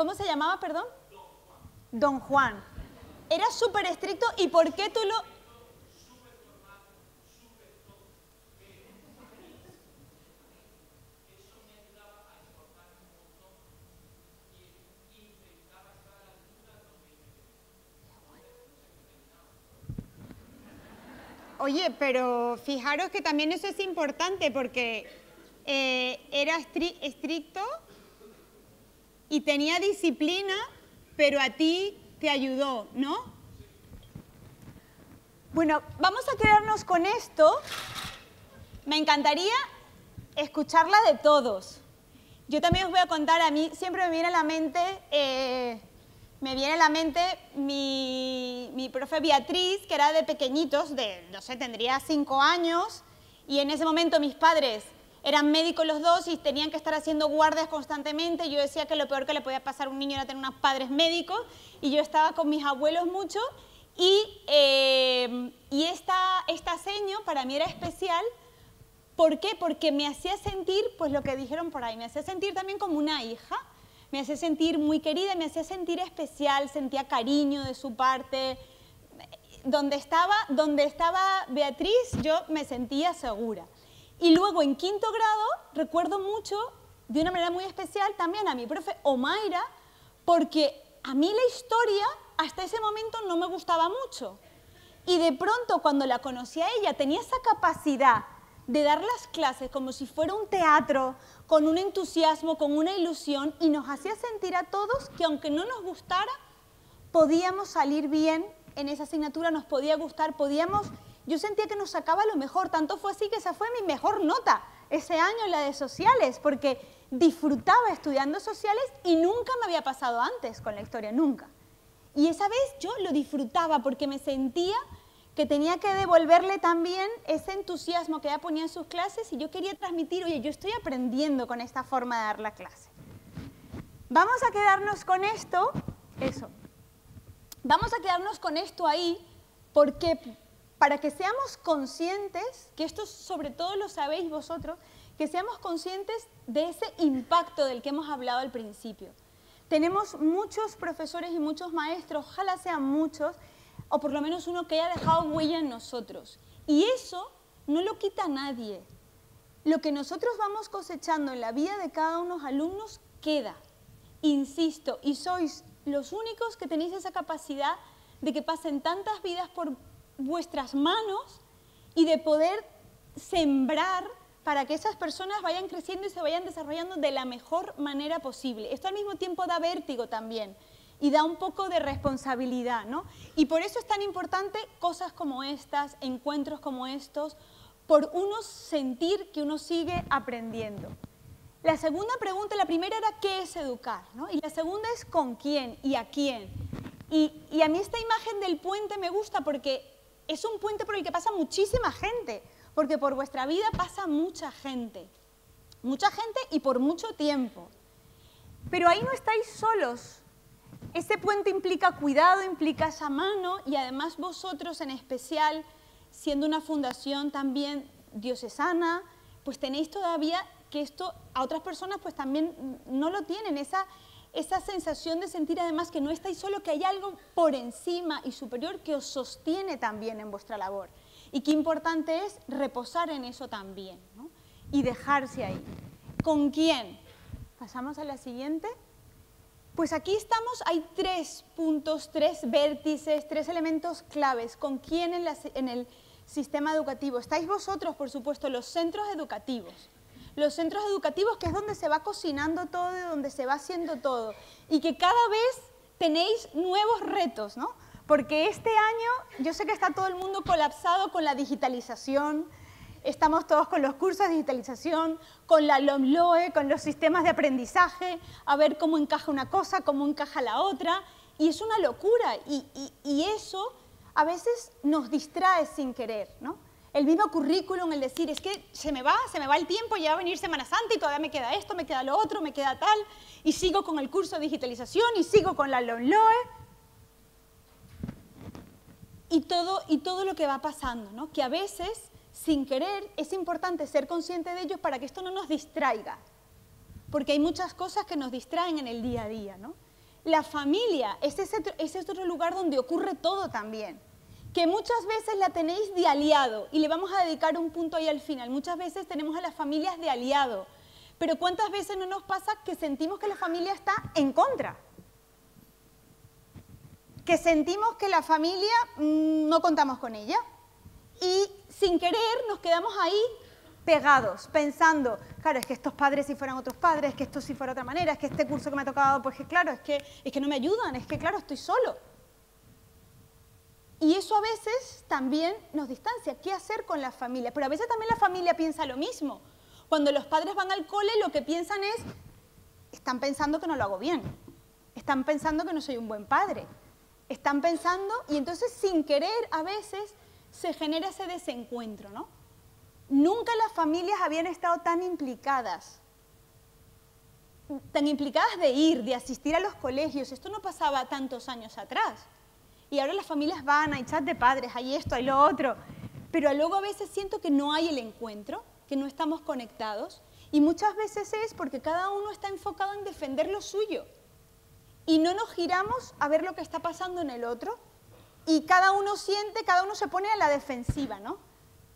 ¿Cómo se llamaba, perdón? Don Juan. Era súper estricto y ¿por qué tú lo...? Oye, pero fijaros que también eso es importante porque eh, era estri- estricto y tenía disciplina, pero a ti te ayudó, ¿no? Bueno, vamos a quedarnos con esto. Me encantaría escucharla de todos. Yo también os voy a contar, a mí siempre me viene a la mente, eh, me viene la mente mi, mi profe Beatriz, que era de pequeñitos, de, no sé, tendría cinco años, y en ese momento mis padres eran médicos los dos y tenían que estar haciendo guardias constantemente. Yo decía que lo peor que le podía pasar a un niño era tener unos padres médicos, y yo estaba con mis abuelos mucho, y, eh, y esta, esta seño para mí era especial ¿Por qué? Porque me hacía sentir, pues lo que dijeron por ahí, me hacía sentir también como una hija, me hacía sentir muy querida, me hacía sentir especial, sentía cariño de su parte. Donde estaba, donde estaba Beatriz, yo me sentía segura. Y luego en quinto grado recuerdo mucho, de una manera muy especial, también a mi profe Omaira, porque a mí la historia hasta ese momento no me gustaba mucho. Y de pronto cuando la conocí a ella tenía esa capacidad de dar las clases como si fuera un teatro, con un entusiasmo, con una ilusión, y nos hacía sentir a todos que aunque no nos gustara, podíamos salir bien en esa asignatura, nos podía gustar, podíamos... Yo sentía que nos sacaba lo mejor, tanto fue así que esa fue mi mejor nota ese año en la de sociales, porque disfrutaba estudiando sociales y nunca me había pasado antes con la historia, nunca. Y esa vez yo lo disfrutaba porque me sentía que tenía que devolverle también ese entusiasmo que ella ponía en sus clases y yo quería transmitir, oye, yo estoy aprendiendo con esta forma de dar la clase. Vamos a quedarnos con esto, eso. Vamos a quedarnos con esto ahí porque para que seamos conscientes, que esto sobre todo lo sabéis vosotros, que seamos conscientes de ese impacto del que hemos hablado al principio. Tenemos muchos profesores y muchos maestros, ojalá sean muchos, o por lo menos uno que haya dejado huella en nosotros. Y eso no lo quita nadie. Lo que nosotros vamos cosechando en la vida de cada uno de los alumnos queda. Insisto, y sois los únicos que tenéis esa capacidad de que pasen tantas vidas por vuestras manos y de poder sembrar para que esas personas vayan creciendo y se vayan desarrollando de la mejor manera posible. Esto al mismo tiempo da vértigo también y da un poco de responsabilidad, ¿no? Y por eso es tan importante cosas como estas, encuentros como estos, por uno sentir que uno sigue aprendiendo. La segunda pregunta, la primera era ¿qué es educar? ¿no? Y la segunda es ¿con quién y a quién? Y, y a mí esta imagen del puente me gusta porque es un puente por el que pasa muchísima gente, porque por vuestra vida pasa mucha gente, mucha gente y por mucho tiempo. Pero ahí no estáis solos. Ese puente implica cuidado, implica esa mano y además vosotros en especial, siendo una fundación también diocesana, pues tenéis todavía que esto a otras personas pues también no lo tienen, esa, esa sensación de sentir además que no estáis solo, que hay algo por encima y superior que os sostiene también en vuestra labor. Y qué importante es reposar en eso también y dejarse ahí. ¿Con quién? Pasamos a la siguiente. Pues aquí estamos, hay tres puntos, tres vértices, tres elementos claves. ¿Con quién en el sistema educativo? Estáis vosotros, por supuesto, los centros educativos los centros educativos, que es donde se va cocinando todo y donde se va haciendo todo. Y que cada vez tenéis nuevos retos, ¿no? Porque este año yo sé que está todo el mundo colapsado con la digitalización, estamos todos con los cursos de digitalización, con la LOMLOE, con los sistemas de aprendizaje, a ver cómo encaja una cosa, cómo encaja la otra, y es una locura, y, y, y eso a veces nos distrae sin querer, ¿no? El mismo currículum, el decir, es que se me va, se me va el tiempo, ya va a venir Semana Santa y todavía me queda esto, me queda lo otro, me queda tal, y sigo con el curso de digitalización y sigo con la LONLOE. Y todo, y todo lo que va pasando, ¿no? que a veces, sin querer, es importante ser consciente de ellos para que esto no nos distraiga, porque hay muchas cosas que nos distraen en el día a día. ¿no? la familia es ese, es ese otro lugar donde ocurre todo también. Que muchas veces la tenéis de aliado, y le vamos a dedicar un punto ahí al final. Muchas veces tenemos a las familias de aliado, pero ¿cuántas veces no nos pasa que sentimos que la familia está en contra? Que sentimos que la familia mm, no contamos con ella. Y sin querer nos quedamos ahí pegados, pensando, claro, es que estos padres si fueran otros padres, es que esto si fuera otra manera, es que este curso que me ha tocado, pues que claro, es que, es que no me ayudan, es que claro, estoy solo. Y eso a veces también nos distancia, ¿qué hacer con la familia? Pero a veces también la familia piensa lo mismo. Cuando los padres van al cole, lo que piensan es, están pensando que no lo hago bien, están pensando que no soy un buen padre, están pensando, y entonces sin querer a veces se genera ese desencuentro, ¿no? Nunca las familias habían estado tan implicadas, tan implicadas de ir, de asistir a los colegios. Esto no pasaba tantos años atrás. Y ahora las familias van, hay chat de padres, hay esto, hay lo otro. Pero luego a veces siento que no hay el encuentro, que no estamos conectados. Y muchas veces es porque cada uno está enfocado en defender lo suyo. Y no nos giramos a ver lo que está pasando en el otro. Y cada uno siente, cada uno se pone a la defensiva, ¿no?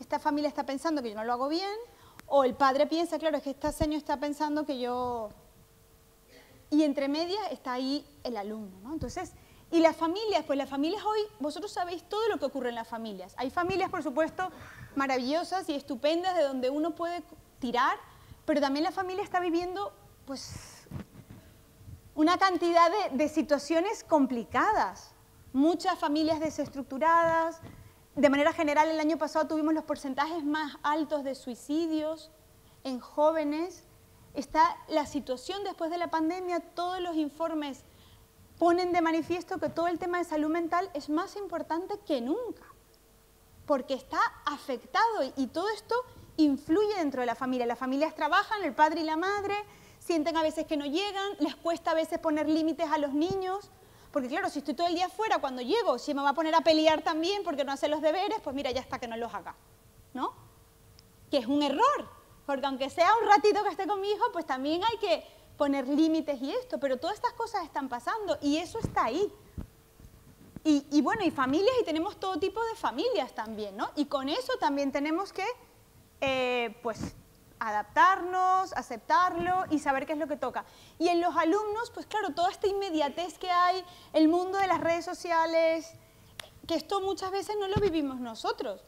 esta familia está pensando que yo no lo hago bien, o el padre piensa, claro, es que este señor está pensando que yo... Y entre medias está ahí el alumno, ¿no? Entonces, y las familias, pues las familias hoy, vosotros sabéis todo lo que ocurre en las familias. Hay familias, por supuesto, maravillosas y estupendas de donde uno puede tirar, pero también la familia está viviendo, pues, una cantidad de, de situaciones complicadas. Muchas familias desestructuradas, de manera general, el año pasado tuvimos los porcentajes más altos de suicidios en jóvenes. Está la situación después de la pandemia, todos los informes ponen de manifiesto que todo el tema de salud mental es más importante que nunca, porque está afectado y todo esto influye dentro de la familia. Las familias trabajan, el padre y la madre, sienten a veces que no llegan, les cuesta a veces poner límites a los niños, porque claro, si estoy todo el día fuera, cuando llego, si me va a poner a pelear también porque no hace los deberes, pues mira, ya está que no los haga, ¿no? Que es un error, porque aunque sea un ratito que esté con mi hijo, pues también hay que poner límites y esto, pero todas estas cosas están pasando y eso está ahí. Y, bueno, y familias, y tenemos todo tipo de familias también, ¿no? Y con eso también tenemos que, eh, pues, adaptarnos, aceptarlo y saber qué es lo que toca. Y en los alumnos, pues claro, toda esta inmediatez que hay, el mundo de las redes sociales, que esto muchas veces no lo vivimos nosotros.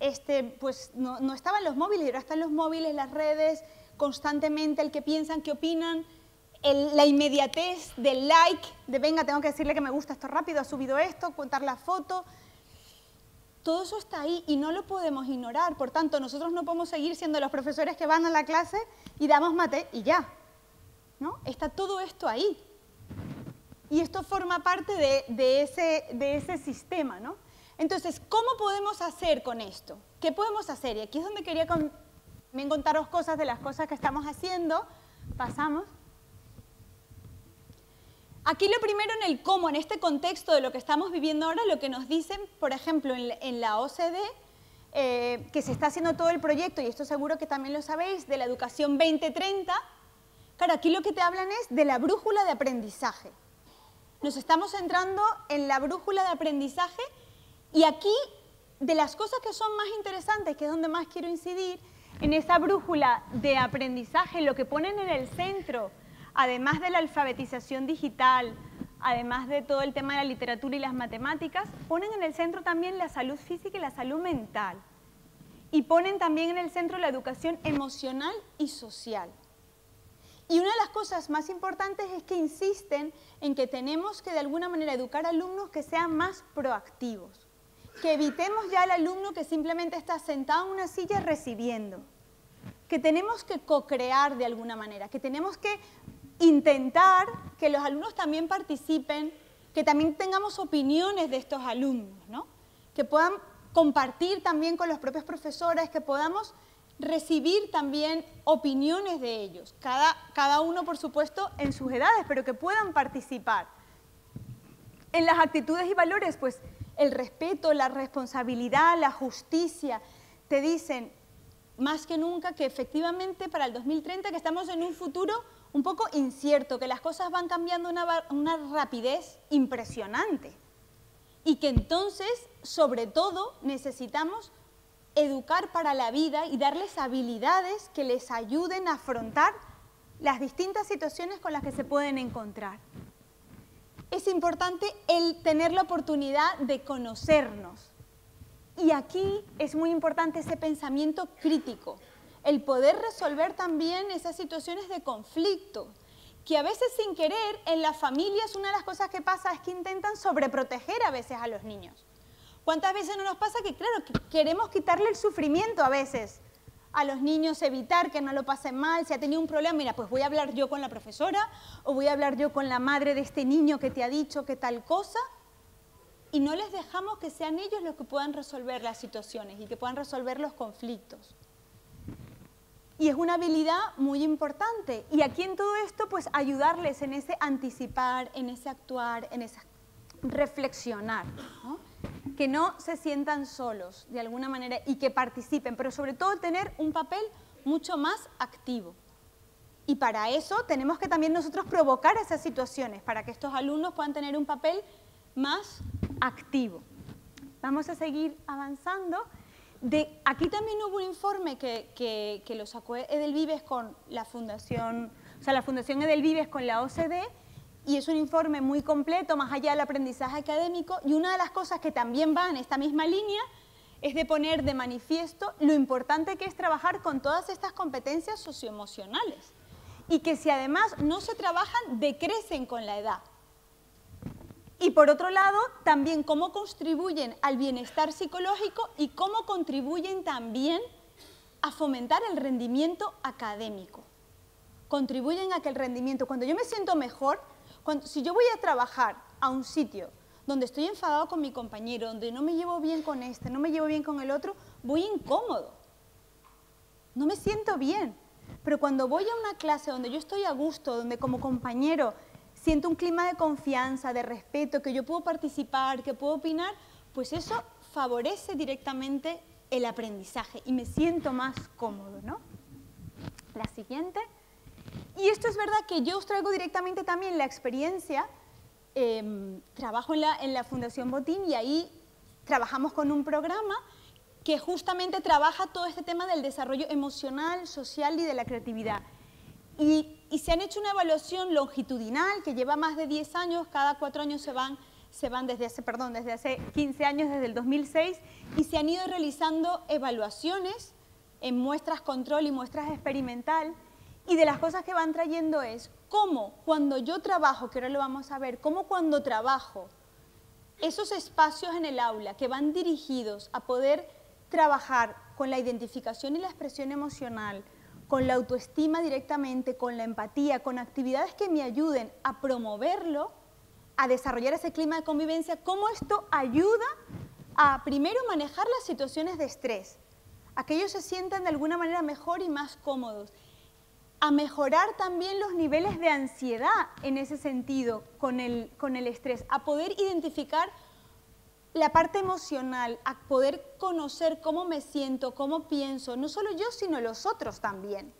Este, pues no, no estaban los móviles, ahora están los móviles, las redes, constantemente el que piensan, que opinan, la inmediatez del like, de venga, tengo que decirle que me gusta esto rápido, ha subido esto, contar la foto, todo eso está ahí y no lo podemos ignorar. Por tanto, nosotros no podemos seguir siendo los profesores que van a la clase y damos mate y ya. ¿no? Está todo esto ahí. Y esto forma parte de, ese, de ese sistema. ¿no? Entonces, ¿cómo podemos hacer con esto? ¿Qué podemos hacer? Y aquí es donde quería también contaros cosas de las cosas que estamos haciendo. Pasamos. Aquí lo primero en el cómo, en este contexto de lo que estamos viviendo ahora, lo que nos dicen, por ejemplo, en la OCDE, eh, que se está haciendo todo el proyecto, y esto seguro que también lo sabéis, de la educación 2030, claro, aquí lo que te hablan es de la brújula de aprendizaje. Nos estamos centrando en la brújula de aprendizaje y aquí, de las cosas que son más interesantes, que es donde más quiero incidir, en esa brújula de aprendizaje, lo que ponen en el centro además de la alfabetización digital, además de todo el tema de la literatura y las matemáticas, ponen en el centro también la salud física y la salud mental. Y ponen también en el centro la educación emocional y social. Y una de las cosas más importantes es que insisten en que tenemos que de alguna manera educar alumnos que sean más proactivos, que evitemos ya al alumno que simplemente está sentado en una silla recibiendo, que tenemos que co-crear de alguna manera, que tenemos que intentar que los alumnos también participen, que también tengamos opiniones de estos alumnos, ¿no? que puedan compartir también con los propios profesores, que podamos recibir también opiniones de ellos, cada, cada uno por supuesto en sus edades, pero que puedan participar. En las actitudes y valores, pues el respeto, la responsabilidad, la justicia, te dicen más que nunca que efectivamente para el 2030 que estamos en un futuro un poco incierto, que las cosas van cambiando a una, una rapidez impresionante y que entonces, sobre todo, necesitamos educar para la vida y darles habilidades que les ayuden a afrontar las distintas situaciones con las que se pueden encontrar. Es importante el tener la oportunidad de conocernos. Y aquí es muy importante ese pensamiento crítico, el poder resolver también esas situaciones de conflicto, que a veces sin querer en las familias una de las cosas que pasa es que intentan sobreproteger a veces a los niños. ¿Cuántas veces no nos pasa que, claro, que queremos quitarle el sufrimiento a veces a los niños, evitar que no lo pasen mal, si ha tenido un problema, mira, pues voy a hablar yo con la profesora o voy a hablar yo con la madre de este niño que te ha dicho que tal cosa y no les dejamos que sean ellos los que puedan resolver las situaciones y que puedan resolver los conflictos. Y es una habilidad muy importante. Y aquí en todo esto, pues ayudarles en ese anticipar, en ese actuar, en ese reflexionar. Que no se sientan solos de alguna manera y que participen, pero sobre todo tener un papel mucho más activo. Y para eso tenemos que también nosotros provocar esas situaciones, para que estos alumnos puedan tener un papel más activo. Vamos a seguir avanzando. Aquí también hubo un informe que, que, que lo sacó Edelvives con la Fundación, o sea, la Fundación Edelvives con la OCDE, y es un informe muy completo, más allá del aprendizaje académico, y una de las cosas que también va en esta misma línea es de poner de manifiesto lo importante que es trabajar con todas estas competencias socioemocionales, y que si además no se trabajan, decrecen con la edad. Y por otro lado, también cómo contribuyen al bienestar psicológico y cómo contribuyen también a fomentar el rendimiento académico. Contribuyen a que el rendimiento, cuando yo me siento mejor, cuando, si yo voy a trabajar a un sitio donde estoy enfadado con mi compañero, donde no me llevo bien con este, no me llevo bien con el otro, voy incómodo. No me siento bien. Pero cuando voy a una clase donde yo estoy a gusto, donde como compañero siento un clima de confianza, de respeto, que yo puedo participar, que puedo opinar, pues eso favorece directamente el aprendizaje y me siento más cómodo, ¿no? La siguiente. Y esto es verdad que yo os traigo directamente también la experiencia. eh, trabajo en la, en la Fundación Botín y ahí trabajamos con un programa que justamente trabaja todo este tema del desarrollo emocional, social y de la creatividad. Y, y se han hecho una evaluación longitudinal que lleva más de 10 años, cada cuatro años se van, se van desde hace, perdón, desde hace 15 años, desde el 2006, y se han ido realizando evaluaciones en muestras control y muestras experimental, y de las cosas que van trayendo es cómo cuando yo trabajo, que ahora lo vamos a ver, cómo cuando trabajo, esos espacios en el aula que van dirigidos a poder trabajar con la identificación y la expresión emocional, con la autoestima directamente, con la empatía, con actividades que me ayuden a promoverlo, a desarrollar ese clima de convivencia, cómo esto ayuda a primero manejar las situaciones de estrés, a que ellos se sientan de alguna manera mejor y más cómodos, a mejorar también los niveles de ansiedad en ese sentido con el, con el estrés, a poder identificar la parte emocional, a poder conocer cómo me siento, cómo pienso, no solo yo, sino los otros también.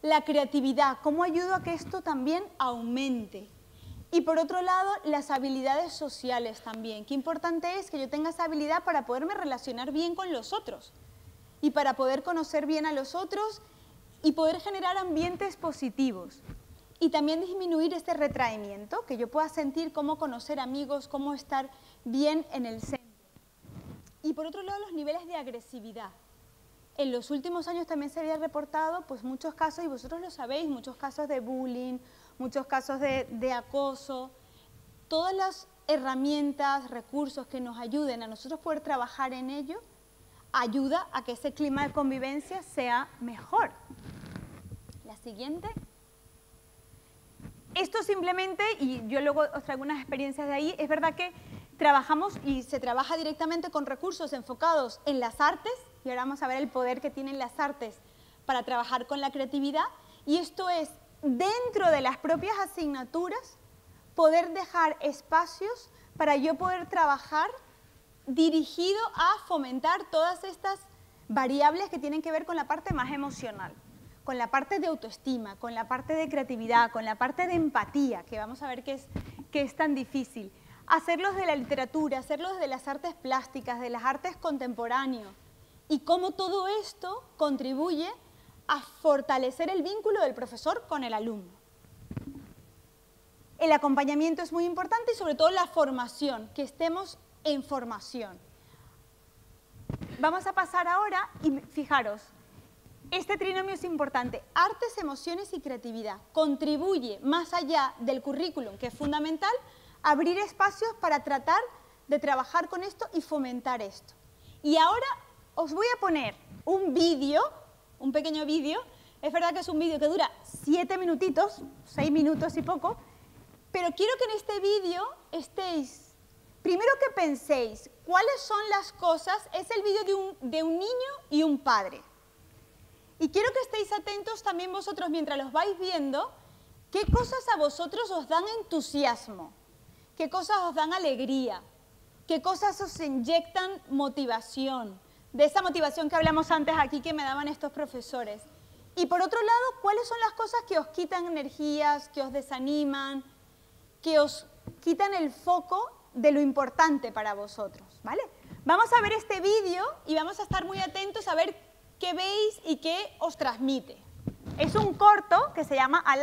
La creatividad, cómo ayudo a que esto también aumente. Y por otro lado, las habilidades sociales también. Qué importante es que yo tenga esa habilidad para poderme relacionar bien con los otros y para poder conocer bien a los otros y poder generar ambientes positivos. Y también disminuir este retraimiento, que yo pueda sentir cómo conocer amigos, cómo estar bien en el centro. Y por otro lado, los niveles de agresividad. En los últimos años también se había reportado pues, muchos casos, y vosotros lo sabéis, muchos casos de bullying, muchos casos de, de acoso. Todas las herramientas, recursos que nos ayuden a nosotros poder trabajar en ello, ayuda a que ese clima de convivencia sea mejor. La siguiente. Esto simplemente, y yo luego os traigo unas experiencias de ahí, es verdad que trabajamos y se trabaja directamente con recursos enfocados en las artes, y ahora vamos a ver el poder que tienen las artes para trabajar con la creatividad, y esto es, dentro de las propias asignaturas, poder dejar espacios para yo poder trabajar dirigido a fomentar todas estas variables que tienen que ver con la parte más emocional con la parte de autoestima, con la parte de creatividad, con la parte de empatía, que vamos a ver que es, que es tan difícil. Hacerlos de la literatura, hacerlos de las artes plásticas, de las artes contemporáneas. Y cómo todo esto contribuye a fortalecer el vínculo del profesor con el alumno. El acompañamiento es muy importante y sobre todo la formación, que estemos en formación. Vamos a pasar ahora y fijaros, este trinomio es importante. Artes, emociones y creatividad. Contribuye más allá del currículum, que es fundamental, abrir espacios para tratar de trabajar con esto y fomentar esto. Y ahora os voy a poner un vídeo, un pequeño vídeo. Es verdad que es un vídeo que dura siete minutitos, seis minutos y poco, pero quiero que en este vídeo estéis, primero que penséis cuáles son las cosas, es el vídeo de un, de un niño y un padre. Y quiero que estéis atentos también vosotros mientras los vais viendo, qué cosas a vosotros os dan entusiasmo, qué cosas os dan alegría, qué cosas os inyectan motivación, de esa motivación que hablamos antes aquí que me daban estos profesores. Y por otro lado, ¿cuáles son las cosas que os quitan energías, que os desaniman, que os quitan el foco de lo importante para vosotros? ¿vale? Vamos a ver este vídeo y vamos a estar muy atentos a ver qué veis y qué os transmite. Es un corto que se llama. A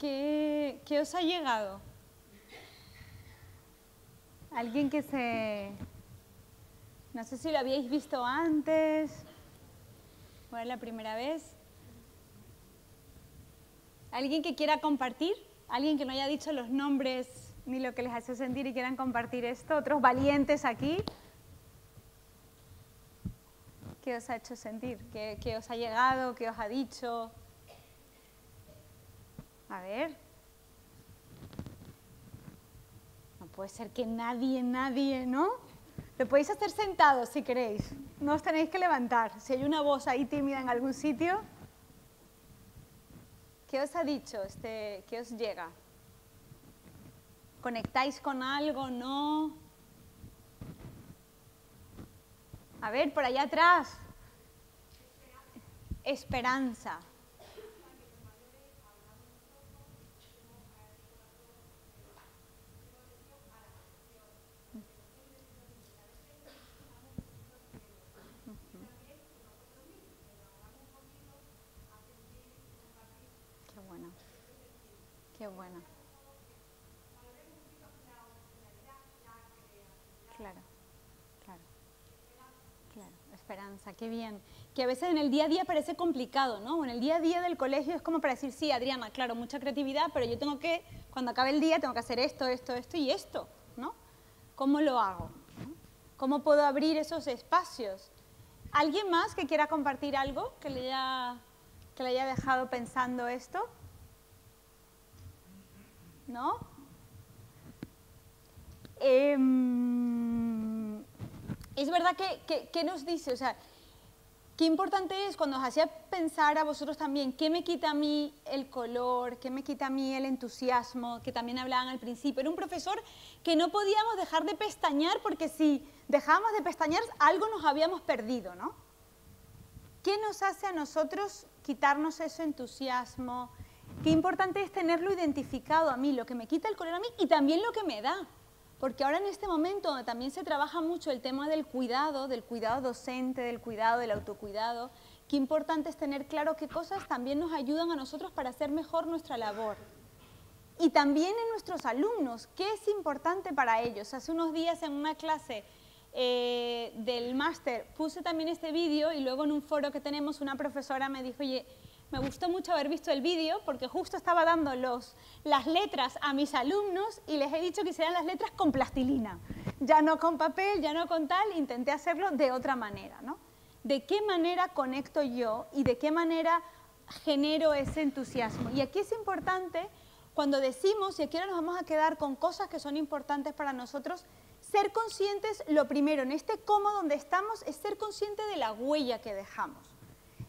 ¿qué, qué, os ha llegado? Alguien que se... No sé si lo habíais visto antes. ¿O es la primera vez? ¿Alguien que quiera compartir? ¿Alguien que no haya dicho los nombres ni lo que les hace sentir y quieran compartir esto? ¿Otros valientes aquí? ¿Qué os ha hecho sentir? ¿Qué, qué os ha llegado? ¿Qué os ha dicho? A ver. No puede ser que nadie, nadie, ¿no? Lo podéis hacer sentados si queréis. No os tenéis que levantar. Si hay una voz ahí tímida en algún sitio, ¿qué os ha dicho? Este, ¿Qué os llega? ¿Conectáis con algo? ¿No? A ver, por allá atrás. Esperanza. Qué bueno. Qué bueno. Claro, claro. Claro, esperanza, qué bien. Que a veces en el día a día parece complicado, ¿no? En el día a día del colegio es como para decir, sí, Adriana, claro, mucha creatividad, pero yo tengo que, cuando acabe el día, tengo que hacer esto, esto, esto y esto, ¿no? ¿Cómo lo hago? ¿Cómo puedo abrir esos espacios? ¿Alguien más que quiera compartir algo que le haya, que le haya dejado pensando esto? ¿No? Em, es verdad que, que- nos dice, o sea, qué importante es cuando os hacía pensar a vosotros también, qué me quita a mí el color, qué me quita a mí el entusiasmo, que también hablaban al principio. Era un profesor que no podíamos dejar de pestañear porque si dejábamos de pestañear algo nos habíamos perdido, ¿no? ¿Qué nos hace a nosotros quitarnos ese entusiasmo? Qué importante es tenerlo identificado a mí, lo que me quita el color a mí y también lo que me da. Porque ahora en este momento también se trabaja mucho el tema del cuidado, del cuidado docente, del cuidado, del autocuidado, qué importante es tener claro qué cosas también nos ayudan a nosotros para hacer mejor nuestra labor. Y también en nuestros alumnos, ¿qué es importante para ellos? Hace unos días en una clase eh, del máster puse también este vídeo y luego en un foro que tenemos una profesora me dijo, oye, me gustó mucho haber visto el vídeo porque justo estaba dando los, las letras a mis alumnos y les he dicho que hicieran las letras con plastilina. Ya no con papel, ya no con tal, intenté hacerlo de otra manera, ¿no? ¿De qué manera conecto yo y de qué manera genero ese entusiasmo? Y aquí es importante, cuando decimos, y aquí ahora nos vamos a quedar con cosas que son importantes para nosotros, ser conscientes, lo primero, en este cómo donde estamos, es ser consciente de la huella que dejamos.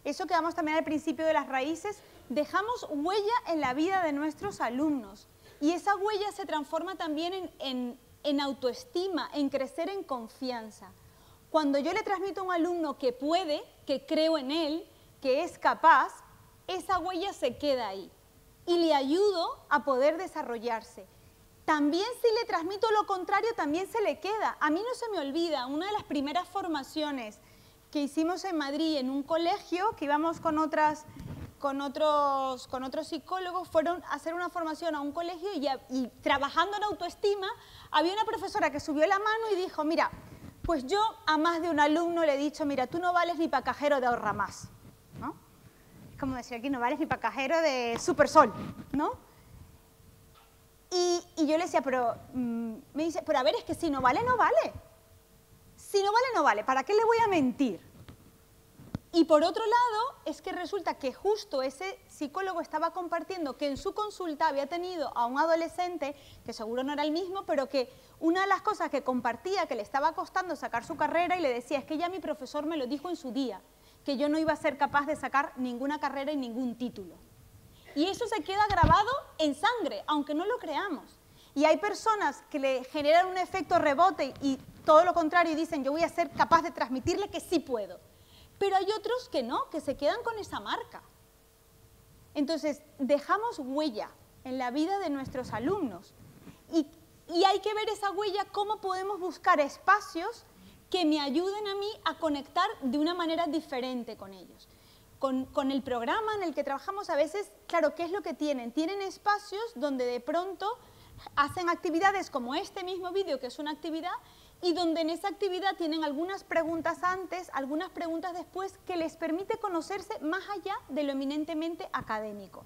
Eso que vamos también al principio de las raíces, dejamos huella en la vida de nuestros alumnos. Y esa huella se transforma también en, en- en autoestima, en crecer en confianza. Cuando yo le transmito a un alumno que puede, que creo en él, que es capaz, esa huella se queda ahí y le ayudo a poder desarrollarse. También si le transmito lo contrario, también se le queda. A mí no se me olvida, una de las primeras formaciones que hicimos en Madrid en un colegio, que íbamos con, otras, con, otros, con otros psicólogos, fueron a hacer una formación a un colegio y, a- y trabajando en autoestima, había una profesora que subió la mano y dijo, mira, pues yo a más de un alumno le he dicho, mira, tú no vales ni para cajero de ahorra más, ¿no? Es como decir aquí, no vales ni para cajero de Supersol, ¿no? Y, y yo le decía, pero mm, me dice, pero a ver, es que si no vale, no vale. Si no vale, no vale. ¿Para qué le voy a mentir? Y por otro lado, es que resulta que justo ese psicólogo estaba compartiendo que en su consulta había tenido a un adolescente, que seguro no era el mismo, pero que una de las cosas que compartía que le estaba costando sacar su carrera y le decía, es que ya mi profesor me lo dijo en su día, que yo no iba a ser capaz de sacar ninguna carrera y ningún título. Y eso se queda grabado en sangre, aunque no lo creamos. Y hay personas que le generan un efecto rebote y todo lo contrario y dicen, yo voy a ser capaz de transmitirle que sí puedo. Pero hay otros que no, que se quedan con esa marca. Entonces, dejamos huella en la vida de nuestros alumnos. Y, y hay que ver esa huella, cómo podemos buscar espacios que me ayuden a mí a conectar de una manera diferente con ellos. con, con el programa en el que trabajamos, a veces, claro, ¿qué es lo que tienen? Tienen espacios donde de pronto hacen actividades como este mismo vídeo, que es una actividad, y donde en esa actividad tienen algunas preguntas antes, algunas preguntas después, que les permite conocerse más allá de lo eminentemente académico.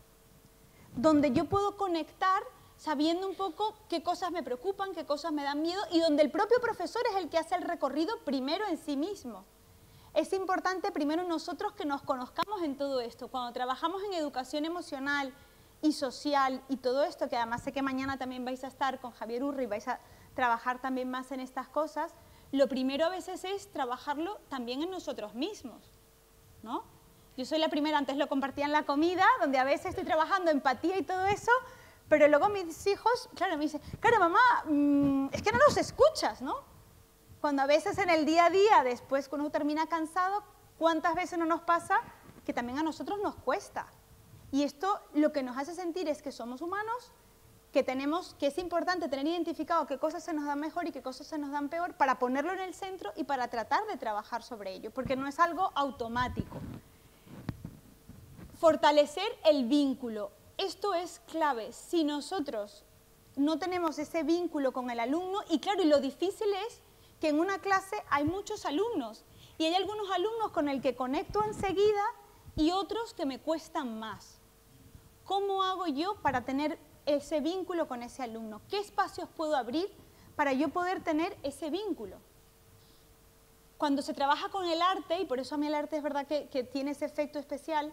Donde yo puedo conectar sabiendo un poco qué cosas me preocupan, qué cosas me dan miedo, y donde el propio profesor es el que hace el recorrido primero en sí mismo. Es importante primero nosotros que nos conozcamos en todo esto. Cuando trabajamos en educación emocional y social y todo esto, que además sé que mañana también vais a estar con Javier Urri, vais a trabajar también más en estas cosas, lo primero a veces es trabajarlo también en nosotros mismos, ¿no? Yo soy la primera, antes lo compartía en la comida, donde a veces estoy trabajando empatía y todo eso, pero luego mis hijos, claro, me dicen, claro, mamá, mm, es que no los escuchas, ¿no? Cuando a veces en el día a día, después cuando uno termina cansado, ¿cuántas veces no nos pasa que también a nosotros nos cuesta? Y esto lo que nos hace sentir es que somos humanos, que tenemos, que es importante tener identificado qué cosas se nos dan mejor y qué cosas se nos dan peor para ponerlo en el centro y para tratar de trabajar sobre ello, porque no es algo automático. Fortalecer el vínculo. Esto es clave. Si nosotros no tenemos ese vínculo con el alumno, y claro, y lo difícil es que en una clase hay muchos alumnos, y hay algunos alumnos con el que conecto enseguida y otros que me cuestan más. ¿Cómo hago yo para tener ese vínculo con ese alumno? ¿Qué espacios puedo abrir para yo poder tener ese vínculo? Cuando se trabaja con el arte, y por eso a mí el arte es verdad que, que tiene ese efecto especial,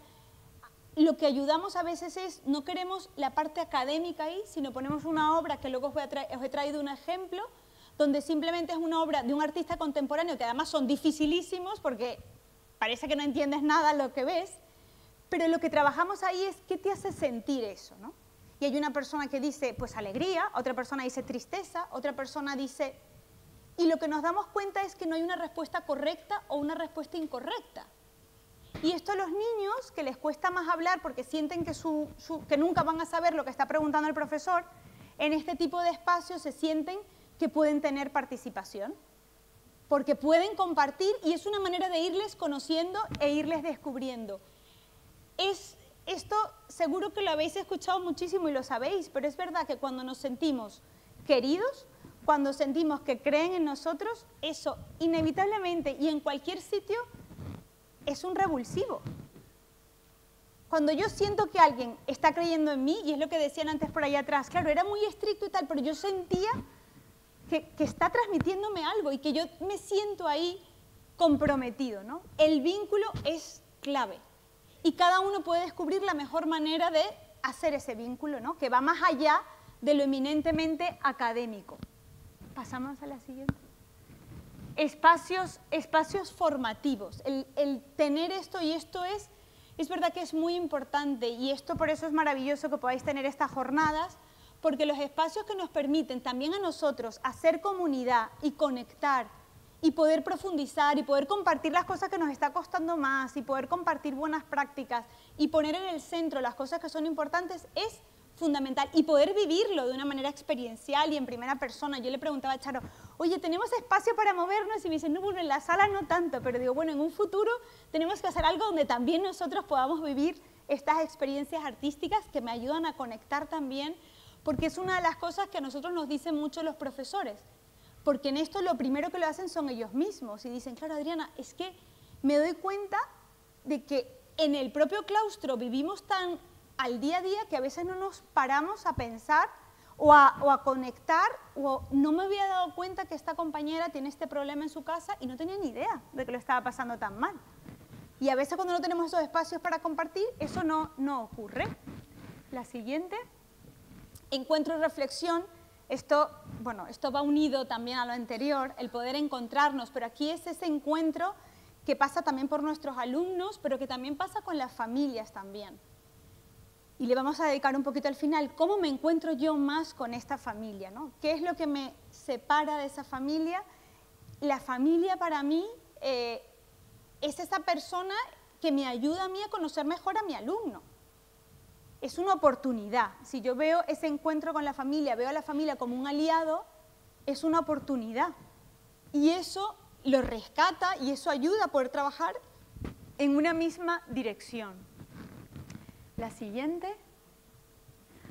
lo que ayudamos a veces es, no queremos la parte académica ahí, sino ponemos una obra que luego os, voy a os he traído un ejemplo, donde simplemente es una obra de un artista contemporáneo, que además son dificilísimos porque parece que no entiendes nada lo que ves, pero lo que trabajamos ahí es qué te hace sentir eso, ¿no? Y hay una persona que dice, pues alegría, otra persona dice tristeza, otra persona dice... Y lo que nos damos cuenta es que no hay una respuesta correcta o una respuesta incorrecta. Y esto a los niños, que les cuesta más hablar porque sienten que, su, que nunca van a saber lo que está preguntando el profesor, en este tipo de espacios se sienten que pueden tener participación, porque pueden compartir y es una manera de irles conociendo e irles descubriendo. Es esto seguro que lo habéis escuchado muchísimo y lo sabéis, pero es verdad que cuando nos sentimos queridos, cuando sentimos que creen en nosotros, eso inevitablemente y en cualquier sitio es un revulsivo. Cuando yo siento que alguien está creyendo en mí, y es lo que decían antes por ahí atrás, claro, era muy estricto y tal, pero yo sentía que, que está transmitiéndome algo y que yo me siento ahí comprometido. ¿no? El vínculo es clave y cada uno puede descubrir la mejor manera de hacer ese vínculo, ¿no? que va más allá de lo eminentemente académico. Pasamos a la siguiente. Espacios, espacios formativos. El, el, tener esto y esto es, es verdad que es muy importante y esto por eso es maravilloso que podáis tener estas jornadas, porque los espacios que nos permiten también a nosotros hacer comunidad y conectar y poder profundizar y poder compartir las cosas que nos está costando más y poder compartir buenas prácticas y poner en el centro las cosas que son importantes es fundamental y poder vivirlo de una manera experiencial y en primera persona. Yo le preguntaba a Charo, oye, ¿tenemos espacio para movernos? Y me dice, no, bueno, en la sala no tanto, pero digo, bueno, en un futuro tenemos que hacer algo donde también nosotros podamos vivir estas experiencias artísticas que me ayudan a conectar también, porque es una de las cosas que a nosotros nos dicen mucho los profesores porque en esto lo primero que lo hacen son ellos mismos y dicen, claro, Adriana, es que me doy cuenta de que en el propio claustro vivimos tan al día a día que a veces no nos paramos a pensar o a, conectar, o no me había dado cuenta que esta compañera tiene este problema en su casa y no tenía ni idea de que lo estaba pasando tan mal. Y a veces cuando no tenemos esos espacios para compartir, eso no, no ocurre. La siguiente, encuentro y reflexión esto, bueno, esto va unido también a lo anterior, el poder encontrarnos, pero aquí es ese encuentro que pasa también por nuestros alumnos, pero que también pasa con las familias también. Y le vamos a dedicar un poquito al final, ¿cómo me encuentro yo más con esta familia? ¿no? ¿Qué es lo que me separa de esa familia? La familia para mí eh, es esa persona que me ayuda a mí a conocer mejor a mi alumno es una oportunidad. Si yo veo ese encuentro con la familia, veo a la familia como un aliado, es una oportunidad. Y eso lo rescata y eso ayuda a poder trabajar en una misma dirección. La siguiente.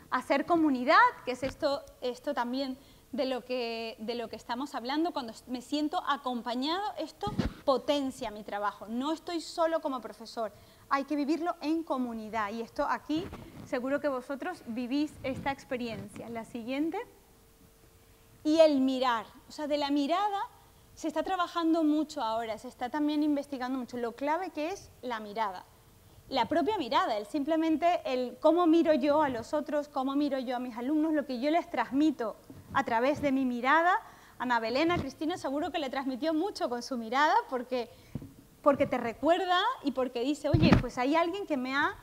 Hacer comunidad, que es esto, esto también de lo, que, de lo que estamos hablando. Cuando me siento acompañado, esto potencia mi trabajo. No estoy solo como profesor, hay que vivirlo en comunidad. Y esto aquí seguro que vosotros vivís esta experiencia. La siguiente. Y el mirar. O sea, de la mirada se está trabajando mucho ahora, se está también investigando mucho. Lo clave que es la mirada la propia mirada, el simplemente el cómo miro yo a los otros, cómo miro yo a mis alumnos, lo que yo les transmito a través de mi mirada. Ana Belén, a Cristina seguro que le transmitió mucho con su mirada porque, porque te recuerda y porque dice, oye, pues hay alguien que me ha...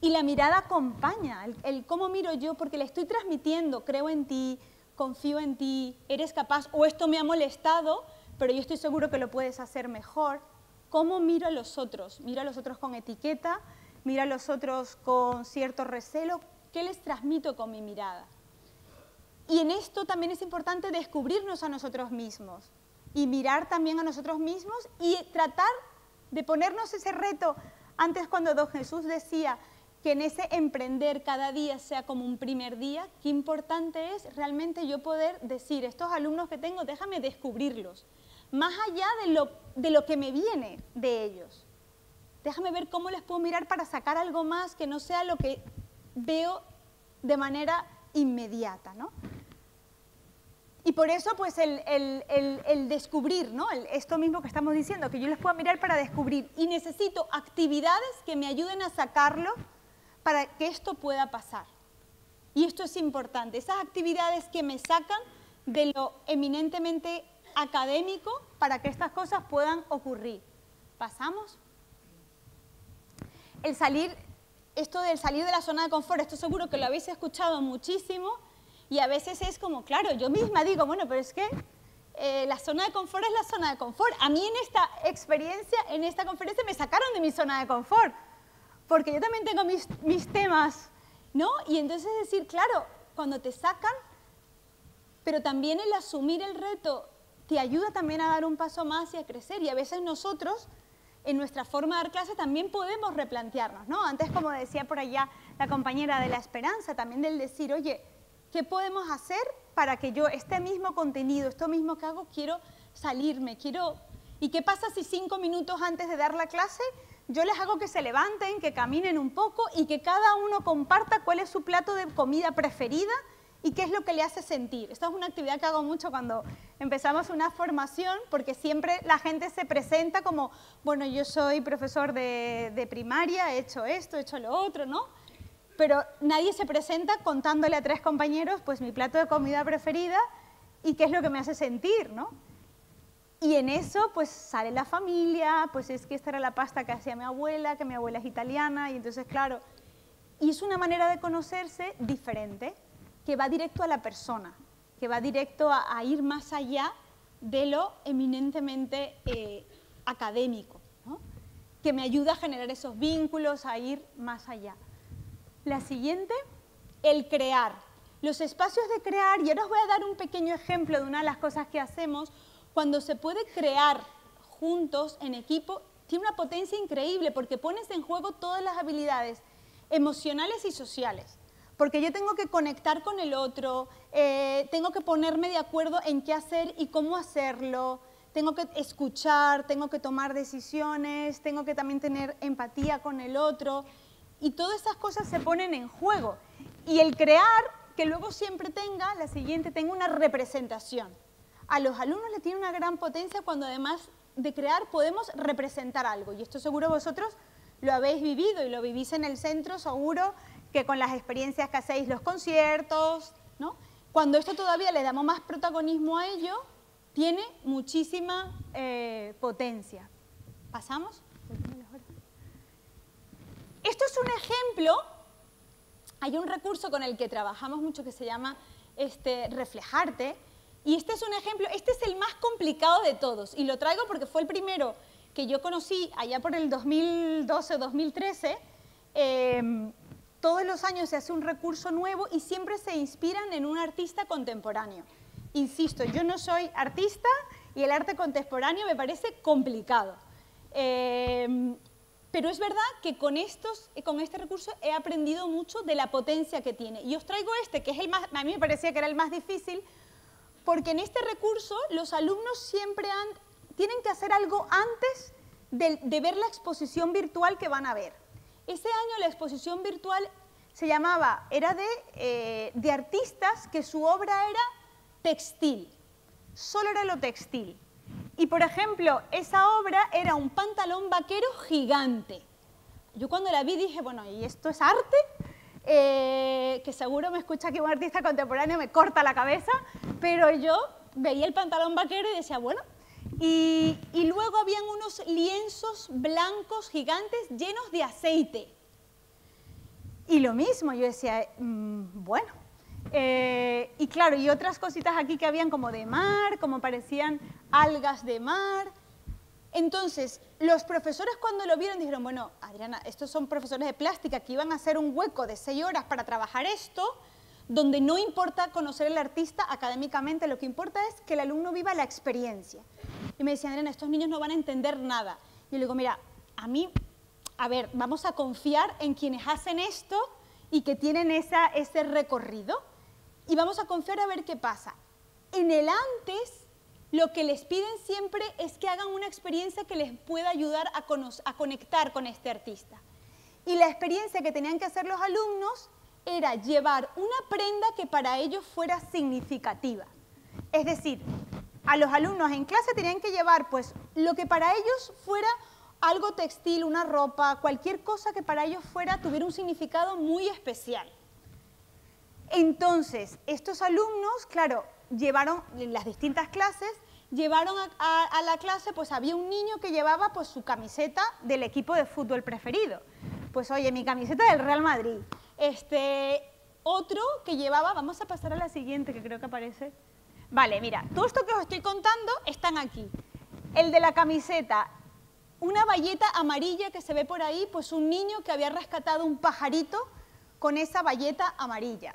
Y la mirada acompaña, el, el cómo miro yo, porque le estoy transmitiendo, creo en ti, confío en ti, eres capaz, o esto me ha molestado, pero yo estoy seguro que lo puedes hacer mejor cómo miro a los otros. Miro a los otros con etiqueta, miro a los otros con cierto recelo. ¿Qué les transmito con mi mirada? Y en esto también es importante descubrirnos a nosotros mismos y mirar también a nosotros mismos y tratar de ponernos ese reto. Antes cuando don Jesús decía que en ese emprender cada día sea como un primer día, qué importante es realmente yo poder decir, estos alumnos que tengo, déjame descubrirlos, más allá de lo, de lo que me viene de ellos. Déjame ver cómo les puedo mirar para sacar algo más que no sea lo que veo de manera inmediata, ¿no? Y por eso, pues, el, el, descubrir, ¿no? esto mismo que estamos diciendo, que yo les pueda mirar para descubrir. Y necesito actividades que me ayuden a sacarlo para que esto pueda pasar. Y esto es importante, esas actividades que me sacan de lo eminentemente académico para que estas cosas puedan ocurrir. ¿Pasamos? El salir, esto del salir de la zona de confort, esto seguro que lo habéis escuchado muchísimo y a veces es como, claro, yo misma digo, bueno, pero es que eh, la zona de confort es la zona de confort. A mí en esta experiencia, en esta conferencia, me sacaron de mi zona de confort, porque yo también tengo mis, mis temas, ¿no? Y entonces decir, claro, cuando te sacan, pero también el asumir el reto te ayuda también a dar un paso más y a crecer. Y a veces nosotros, en nuestra forma de dar clase, también podemos replantearnos, ¿no? Antes, como decía por allá la compañera de la esperanza, también del decir, oye, ¿qué podemos hacer para que yo este mismo contenido, esto mismo que hago, quiero salirme, quiero... ¿Y qué pasa si cinco minutos antes de dar la clase yo les hago que se levanten, que caminen un poco y que cada uno comparta cuál es su plato de comida preferida y qué es lo que le hace sentir. Esto es una actividad que hago mucho cuando empezamos una formación, porque siempre la gente se presenta como, bueno, yo soy profesor de, primaria, he hecho esto, he hecho lo otro, ¿no? Pero nadie se presenta contándole a tres compañeros, pues mi plato de comida preferida y qué es lo que me hace sentir, ¿no? Y en eso, pues sale la familia, pues es que esta era la pasta que hacía mi abuela, que mi abuela es italiana, y entonces, claro, y es una manera de conocerse diferente que va directo a la persona, que va directo a, ir más allá de lo eminentemente eh, académico, que me ayuda a generar esos vínculos, a ir más allá. La siguiente, el crear. Los espacios de crear, y ahora os voy a dar un pequeño ejemplo de una de las cosas que hacemos, cuando se puede crear juntos, en equipo, tiene una potencia increíble porque pones en juego todas las habilidades emocionales y sociales. Porque yo tengo que conectar con el otro, eh, tengo que ponerme de acuerdo en qué hacer y cómo hacerlo, tengo que escuchar, tengo que tomar decisiones, tengo que también tener empatía con el otro y todas esas cosas se ponen en juego. Y el crear, que luego siempre tenga, la siguiente, tenga una representación. A los alumnos le tiene una gran potencia cuando además de crear podemos representar algo. Y esto seguro vosotros lo habéis vivido y lo vivís en el centro, seguro que con las experiencias que hacéis los conciertos, ¿no? Cuando esto todavía le damos más protagonismo a ello, tiene muchísima eh, potencia. ¿Pasamos? Esto es un ejemplo, hay un recurso con el que trabajamos mucho que se llama este, reflejarte, y este es un ejemplo, este es el más complicado de todos, y lo traigo porque fue el primero que yo conocí allá por el 2012 o 2013, todos los años se hace un recurso nuevo y siempre se inspiran en un artista contemporáneo. Insisto, yo no soy artista y el arte contemporáneo me parece complicado. Eh, pero es verdad que con, estos, con este recurso he aprendido mucho de la potencia que tiene. Y os traigo este, que es el más, a mí me parecía que era el más difícil, porque en este recurso los alumnos siempre tienen que hacer algo antes de, ver la exposición virtual que van a ver. Ese año la exposición virtual se llamaba, era de, eh, de artistas que su obra era textil, solo era lo textil. Y por ejemplo, esa obra era un pantalón vaquero gigante. Yo cuando la vi dije, bueno, ¿y esto es arte? Eh, que seguro me escucha aquí un artista contemporáneo, me corta la cabeza, pero yo veía el pantalón vaquero y decía, bueno, y, y luego habían unos lienzos blancos gigantes llenos de aceite. Y lo mismo, yo decía, mm, bueno, eh, y claro, y otras cositas aquí que habían como de mar, como parecían algas de mar. Entonces, los profesores cuando lo vieron dijeron, bueno, Adriana, estos son profesores de plástica que iban a hacer un hueco de seis horas para trabajar esto, donde no importa conocer al artista académicamente, lo que importa es que el alumno viva la experiencia. Y me decían, Adriana, estos niños no van a entender nada. Y yo le digo, mira, a mí, a ver, vamos a confiar en quienes hacen esto y que tienen esa, ese recorrido y vamos a confiar a ver qué pasa. En el antes, lo que les piden siempre es que hagan una experiencia que les pueda ayudar a, a conectar con este artista. Y la experiencia que tenían que hacer los alumnos era llevar una prenda que para ellos fuera significativa. Es decir, a los alumnos en clase tenían que llevar pues lo que para ellos fuera algo textil, una ropa, cualquier cosa que para ellos fuera tuviera un significado muy especial. Entonces, estos alumnos, claro, llevaron las distintas clases, llevaron a, la clase, pues había un niño que llevaba pues su camiseta del equipo de fútbol preferido. Pues oye, mi camiseta del Real Madrid. Este, otro que llevaba, vamos a pasar a la siguiente que creo que aparece. Vale, mira, todo esto que os estoy contando están aquí. El de la camiseta, una valleta amarilla que se ve por ahí, pues un niño que había rescatado un pajarito con esa valleta amarilla.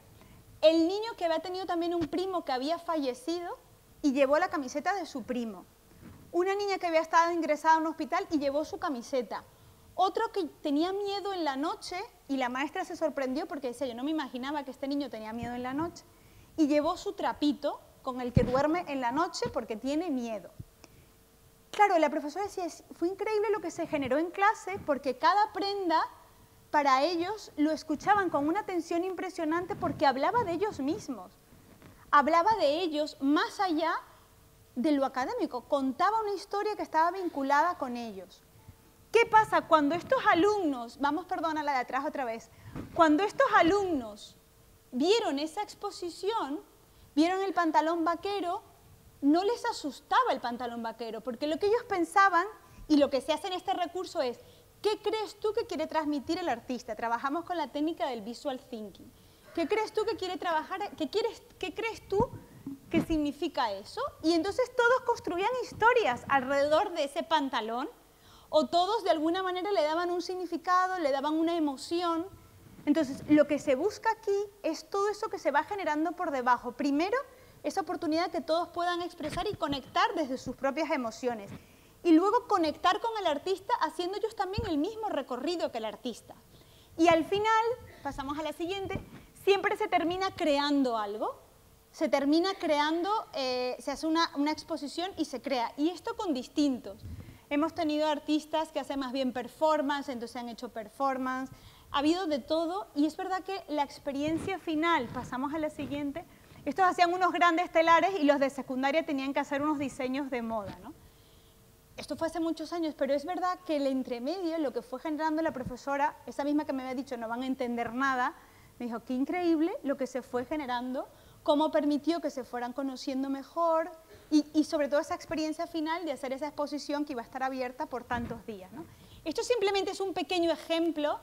El niño que había tenido también un primo que había fallecido y llevó la camiseta de su primo. Una niña que había estado ingresada en un hospital y llevó su camiseta. Otro que tenía miedo en la noche y la maestra se sorprendió porque decía, yo no me imaginaba que este niño tenía miedo en la noche. Y llevó su trapito con el que duerme en la noche porque tiene miedo. Claro, la profesora decía, fue increíble lo que se generó en clase porque cada prenda para ellos lo escuchaban con una atención impresionante porque hablaba de ellos mismos, hablaba de ellos más allá de lo académico, contaba una historia que estaba vinculada con ellos. ¿Qué pasa cuando estos alumnos, vamos, perdona la de atrás otra vez, cuando estos alumnos vieron esa exposición, vieron el pantalón vaquero, no les asustaba el pantalón vaquero, porque lo que ellos pensaban y lo que se hace en este recurso es, ¿Qué crees tú que quiere transmitir el artista? Trabajamos con la técnica del visual thinking. ¿Qué crees tú que quiere trabajar? ¿Qué, quieres, qué crees tú que significa eso? Y entonces todos construían historias alrededor de ese pantalón o todos de alguna manera le daban un significado, le daban una emoción. Entonces, lo que se busca aquí es todo eso que se va generando por debajo. Primero, esa oportunidad que todos puedan expresar y conectar desde sus propias emociones y luego conectar con el artista haciendo ellos también el mismo recorrido que el artista. Y al final, pasamos a la siguiente, siempre se termina creando algo, se termina creando, eh, se hace una, una exposición y se crea. Y esto con distintos. Hemos tenido artistas que hacen más bien performance, entonces han hecho performance, ha habido de todo y es verdad que la experiencia final, pasamos a la siguiente, estos hacían unos grandes telares y los de secundaria tenían que hacer unos diseños de moda, ¿no? Esto fue hace muchos años, pero es verdad que el entremedio, lo que fue generando la profesora, esa misma que me había dicho no van a entender nada, me dijo, qué increíble lo que se fue generando, cómo permitió que se fueran conociendo mejor y, sobre todo esa experiencia final de hacer esa exposición que iba a estar abierta por tantos días. Esto simplemente es un pequeño ejemplo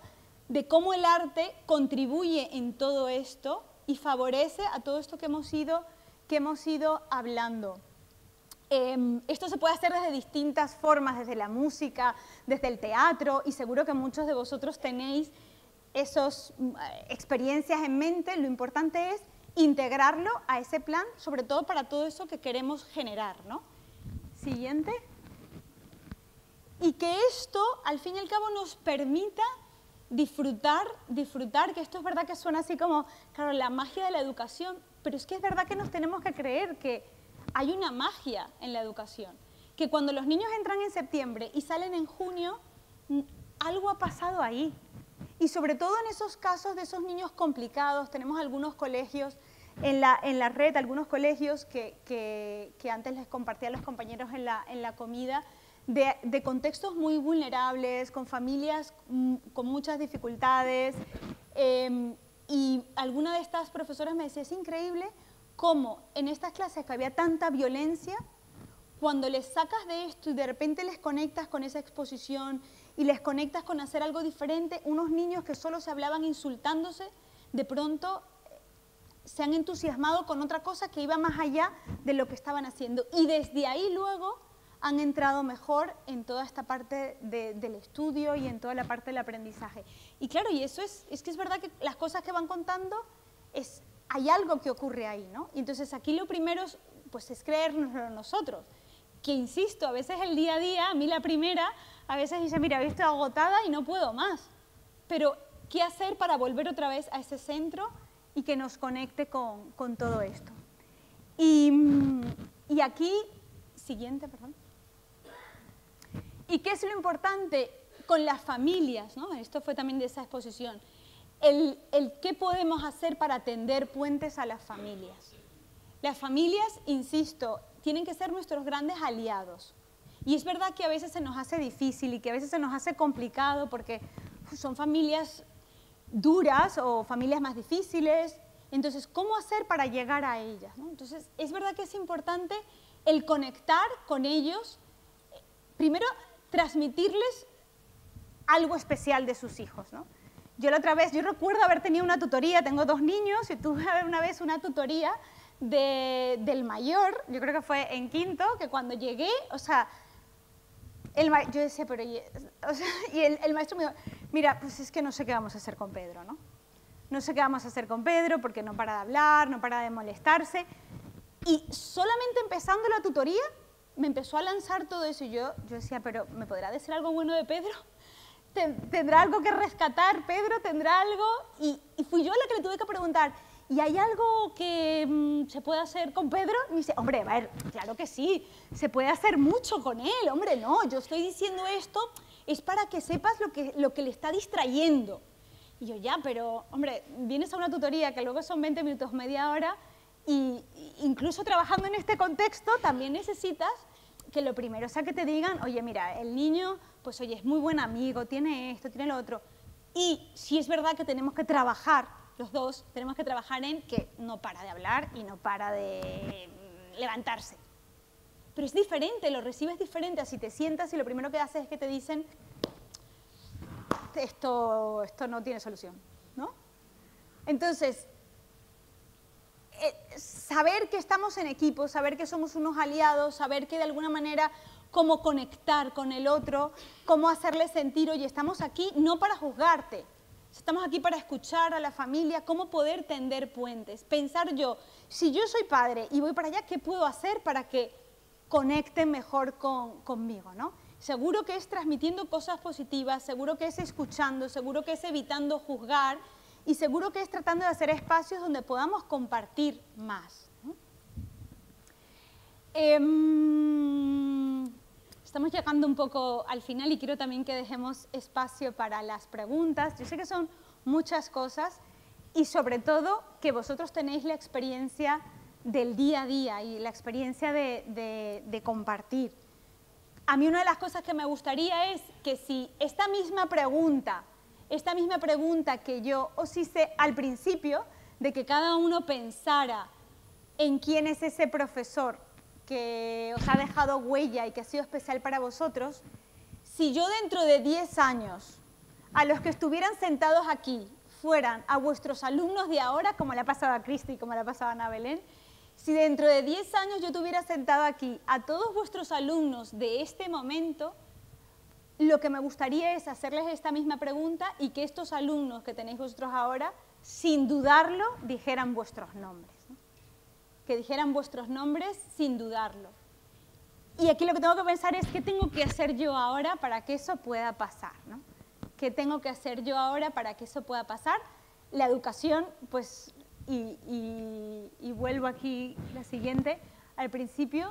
de cómo el arte contribuye en todo esto y favorece a todo esto que hemos ido, que hemos ido hablando. Em, esto se puede hacer desde distintas formas, desde la música, desde el teatro, y seguro que muchos de vosotros tenéis esas mm, experiencias en mente. Lo importante es integrarlo a ese plan, sobre todo para todo eso que queremos generar. ¿no? Siguiente. y que esto, al fin y al cabo, nos permita disfrutar, disfrutar, que esto es verdad que suena así como, claro, la magia de la educación, pero es que es verdad que nos tenemos que creer que hay una magia en la educación, que cuando los niños entran en septiembre y salen en junio, algo ha pasado ahí. Y sobre todo en esos casos de esos niños complicados, tenemos algunos colegios en la, en la red, algunos colegios que, que, antes les compartía a los compañeros en la, en la comida, de, contextos muy vulnerables, con familias mm, con muchas dificultades. Eh, y alguna de estas profesoras me decía, es increíble cómo en estas clases que había tanta violencia, cuando les sacas de esto y de repente les conectas con esa exposición y les conectas con hacer algo diferente, unos niños que solo se hablaban insultándose, de pronto eh, se han entusiasmado con otra cosa que iba más allá de lo que estaban haciendo. Y desde ahí luego han entrado mejor en toda esta parte de, del estudio y en toda la parte del aprendizaje. Y claro, y eso es, es que es verdad que las cosas que van contando, es, hay algo que ocurre ahí, ¿no? Y entonces aquí lo primero es, pues, es creérnoslo nosotros. Que insisto, a veces el día a día, a mí la primera, a veces dice, mira, estoy agotada y no puedo más. Pero, ¿qué hacer para volver otra vez a ese centro y que nos conecte con, con todo esto? Y, y aquí, siguiente, perdón. ¿Y qué es lo importante con las familias? ¿no? Esto fue también de esa exposición. El, el, qué podemos hacer para tender puentes a las familias. Las familias, insisto, tienen que ser nuestros grandes aliados. Y es verdad que a veces se nos hace difícil y que a veces se nos hace complicado porque son familias duras o familias más difíciles. Entonces, ¿cómo hacer para llegar a ellas? ¿no? Entonces, es verdad que es importante el conectar con ellos. Primero, transmitirles algo especial de sus hijos. ¿no? Yo la otra vez, yo recuerdo haber tenido una tutoría, tengo dos niños, y tuve (laughs) una vez una tutoría de, del mayor, yo creo que fue en quinto, que cuando llegué, o sea, el yo decía, pero, y, (laughs) o sea, y el, el, maestro me dijo, mira, pues es que no sé qué vamos a hacer con Pedro, ¿no? No sé qué vamos a hacer con Pedro porque no para de hablar, no para de molestarse. Y solamente empezando la tutoría, me empezó a lanzar todo eso y yo, yo decía, pero ¿me podrá decir algo bueno de Pedro? ¿Tendrá algo que rescatar Pedro? ¿Tendrá algo? Y, fui yo la que le tuve que preguntar, ¿y hay algo que mmm, se puede hacer con Pedro? Y me dice, hombre, a ver, claro que sí, se puede hacer mucho con él, hombre, no, yo estoy diciendo esto es para que sepas lo que, lo que le está distrayendo. Y yo, ya, pero, hombre, vienes a una tutoría que luego son 20 minutos, media hora, y incluso trabajando en este contexto también necesitas que lo primero sea que te digan, oye, mira, el niño, pues oye, es muy buen amigo, tiene esto, tiene lo otro. Y si es verdad que tenemos que trabajar, los dos, tenemos que trabajar en que no para de hablar y no para de levantarse. Pero es diferente, lo recibes diferente a si te sientas y lo primero que haces es que te dicen, esto, esto no tiene solución, ¿no? Entonces, eh, saber que estamos en equipo, saber que somos unos aliados, saber que de alguna manera cómo conectar con el otro, cómo hacerle sentir, oye, estamos aquí no para juzgarte, estamos aquí para escuchar a la familia, cómo poder tender puentes. Pensar yo, si yo soy padre y voy para allá, ¿qué puedo hacer para que conecten mejor con, conmigo? ¿no? Seguro que es transmitiendo cosas positivas, seguro que es escuchando, seguro que es evitando juzgar y seguro que es tratando de hacer espacios donde podamos compartir más. ¿no? Eh, estamos llegando un poco al final y quiero también que dejemos espacio para las preguntas. Yo sé que son muchas cosas y sobre todo que vosotros tenéis la experiencia del día a día y la experiencia de, de, de compartir. A mí una de las cosas que me gustaría es que si esta misma pregunta esta misma pregunta que yo os hice al principio, de que cada uno pensara en quién es ese profesor que os ha dejado huella y que ha sido especial para vosotros, si yo dentro de 10 años, a los que estuvieran sentados aquí, fueran a vuestros alumnos de ahora, como le ha pasado a Cristi como le ha pasado a Ana Belén, si dentro de 10 años yo tuviera sentado aquí a todos vuestros alumnos de este momento, lo que me gustaría es hacerles esta misma pregunta y que estos alumnos que tenéis vosotros ahora, sin dudarlo, dijeran vuestros nombres. Que dijeran vuestros nombres sin dudarlo. y aquí lo que tengo que pensar es qué tengo que hacer yo ahora para que eso pueda pasar, ¿no? ¿Qué tengo que hacer yo ahora para que eso pueda pasar? La educación, pues, y vuelvo aquí la siguiente, al principio,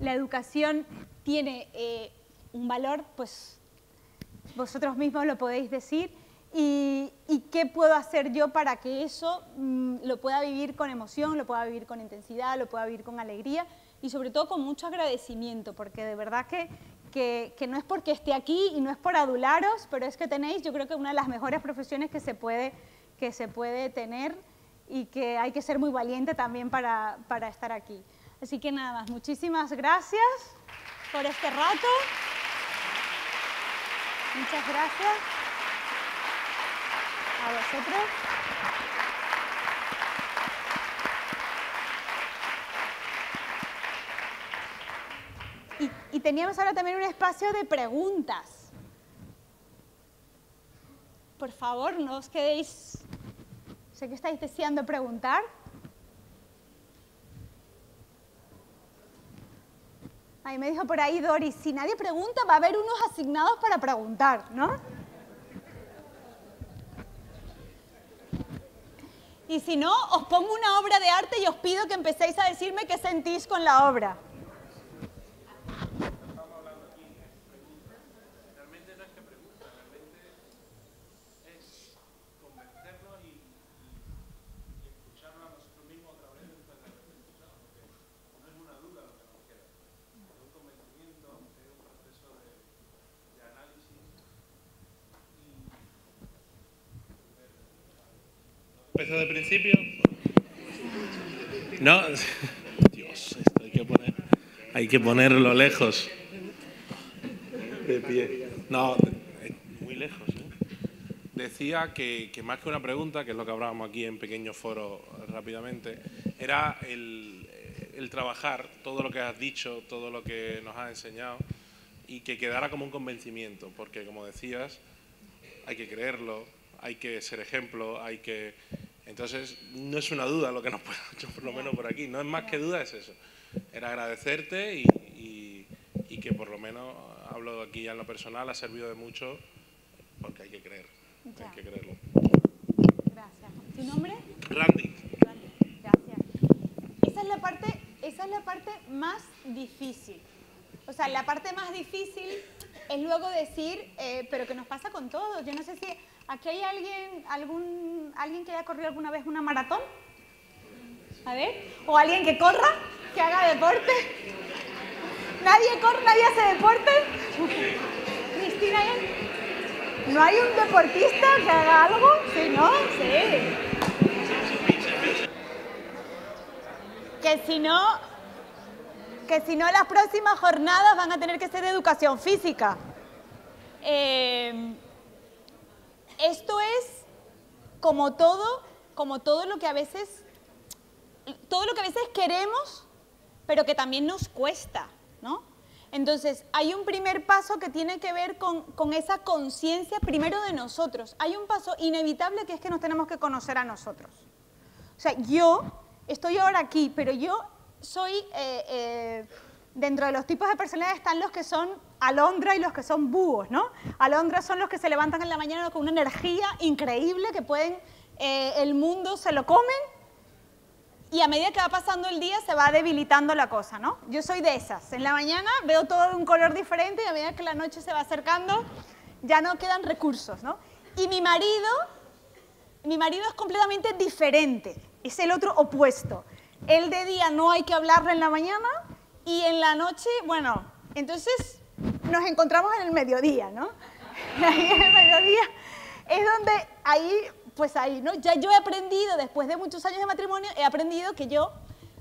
la educación tiene eh, un valor, pues vosotros mismos lo podéis decir, y, qué puedo hacer yo para que eso mm, lo pueda vivir con emoción, lo pueda vivir con intensidad, lo pueda vivir con alegría y sobre todo con mucho agradecimiento, porque de verdad que, que, que no es porque esté aquí y no es por adularos, pero es que tenéis, yo creo que una de las mejores profesiones que se puede, que se puede tener y que hay que ser muy valiente también para, para estar aquí. Así que nada más, muchísimas gracias por este rato. Muchas gracias a vosotros. Y, y teníamos ahora también un espacio de preguntas. Por favor, no os quedéis... Sé que estáis deseando preguntar. Ahí me dijo por ahí Doris, si nadie pregunta, va a haber unos asignados para preguntar, ¿no? Y si no, os pongo una obra de arte y os pido que empecéis a decirme qué sentís con la obra. De principio? No, Dios, esto hay que, poner, hay que ponerlo lejos. De pie. No, muy lejos. ¿eh? Decía que, que más que una pregunta, que es lo que hablábamos aquí en pequeño foro rápidamente, era el, el trabajar todo lo que has dicho, todo lo que nos has enseñado y que quedara como un convencimiento, porque como decías, hay que creerlo, hay que ser ejemplo, hay que... Entonces, no es una duda lo que nos puede, (laughs) yo por lo menos por aquí, no es más que duda, es eso. Era agradecerte y, y- y que por lo menos, hablo aquí ya en lo personal, ha servido de mucho, porque hay que creer, Ya. hay que creerlo. Gracias. ¿Tu nombre? Randy, Gracias. Esa es la parte, esa es la parte más difícil. O sea, la parte más difícil es luego decir, eh, pero que nos pasa con todos. Yo no sé si aquí hay alguien, algún, alguien que haya corrido alguna vez una maratón. A ver, o alguien que corra, que haga deporte. Nadie corre, nadie hace deporte. (laughs) Cristina, ¿hay- ¿no hay un deportista que haga algo? Sí, ¿no? Sí. que si no, que si no las próximas jornadas van a tener que ser de educación física. Eh, esto es como todo, como todo lo que a veces, todo lo que a veces queremos, pero que también nos cuesta, ¿no? Entonces, hay un primer paso que tiene que ver con, con esa conciencia primero de nosotros. Hay un paso inevitable que es que nos tenemos que conocer a nosotros. O sea, yo estoy ahora aquí, pero yo soy, eh, eh, dentro de los tipos de personalidad están los que son alondra y los que son búhos, ¿no? Alondra son los que se levantan en la mañana con una energía increíble, que pueden, eh, el mundo se lo comen y a medida que va pasando el día se va debilitando la cosa, ¿no? Yo soy de esas. En la mañana veo todo de un color diferente y a medida que la noche se va acercando ya no quedan recursos, ¿no? Y mi marido mi marido es completamente diferente, es el otro opuesto. Él de día no hay que hablarle en la mañana y en la noche, bueno, entonces nos encontramos en el mediodía, ¿no? (laughs) Ahí en el mediodía es donde ahí, pues ahí, ¿no? Ya yo he aprendido, después de muchos años de matrimonio, he aprendido que yo,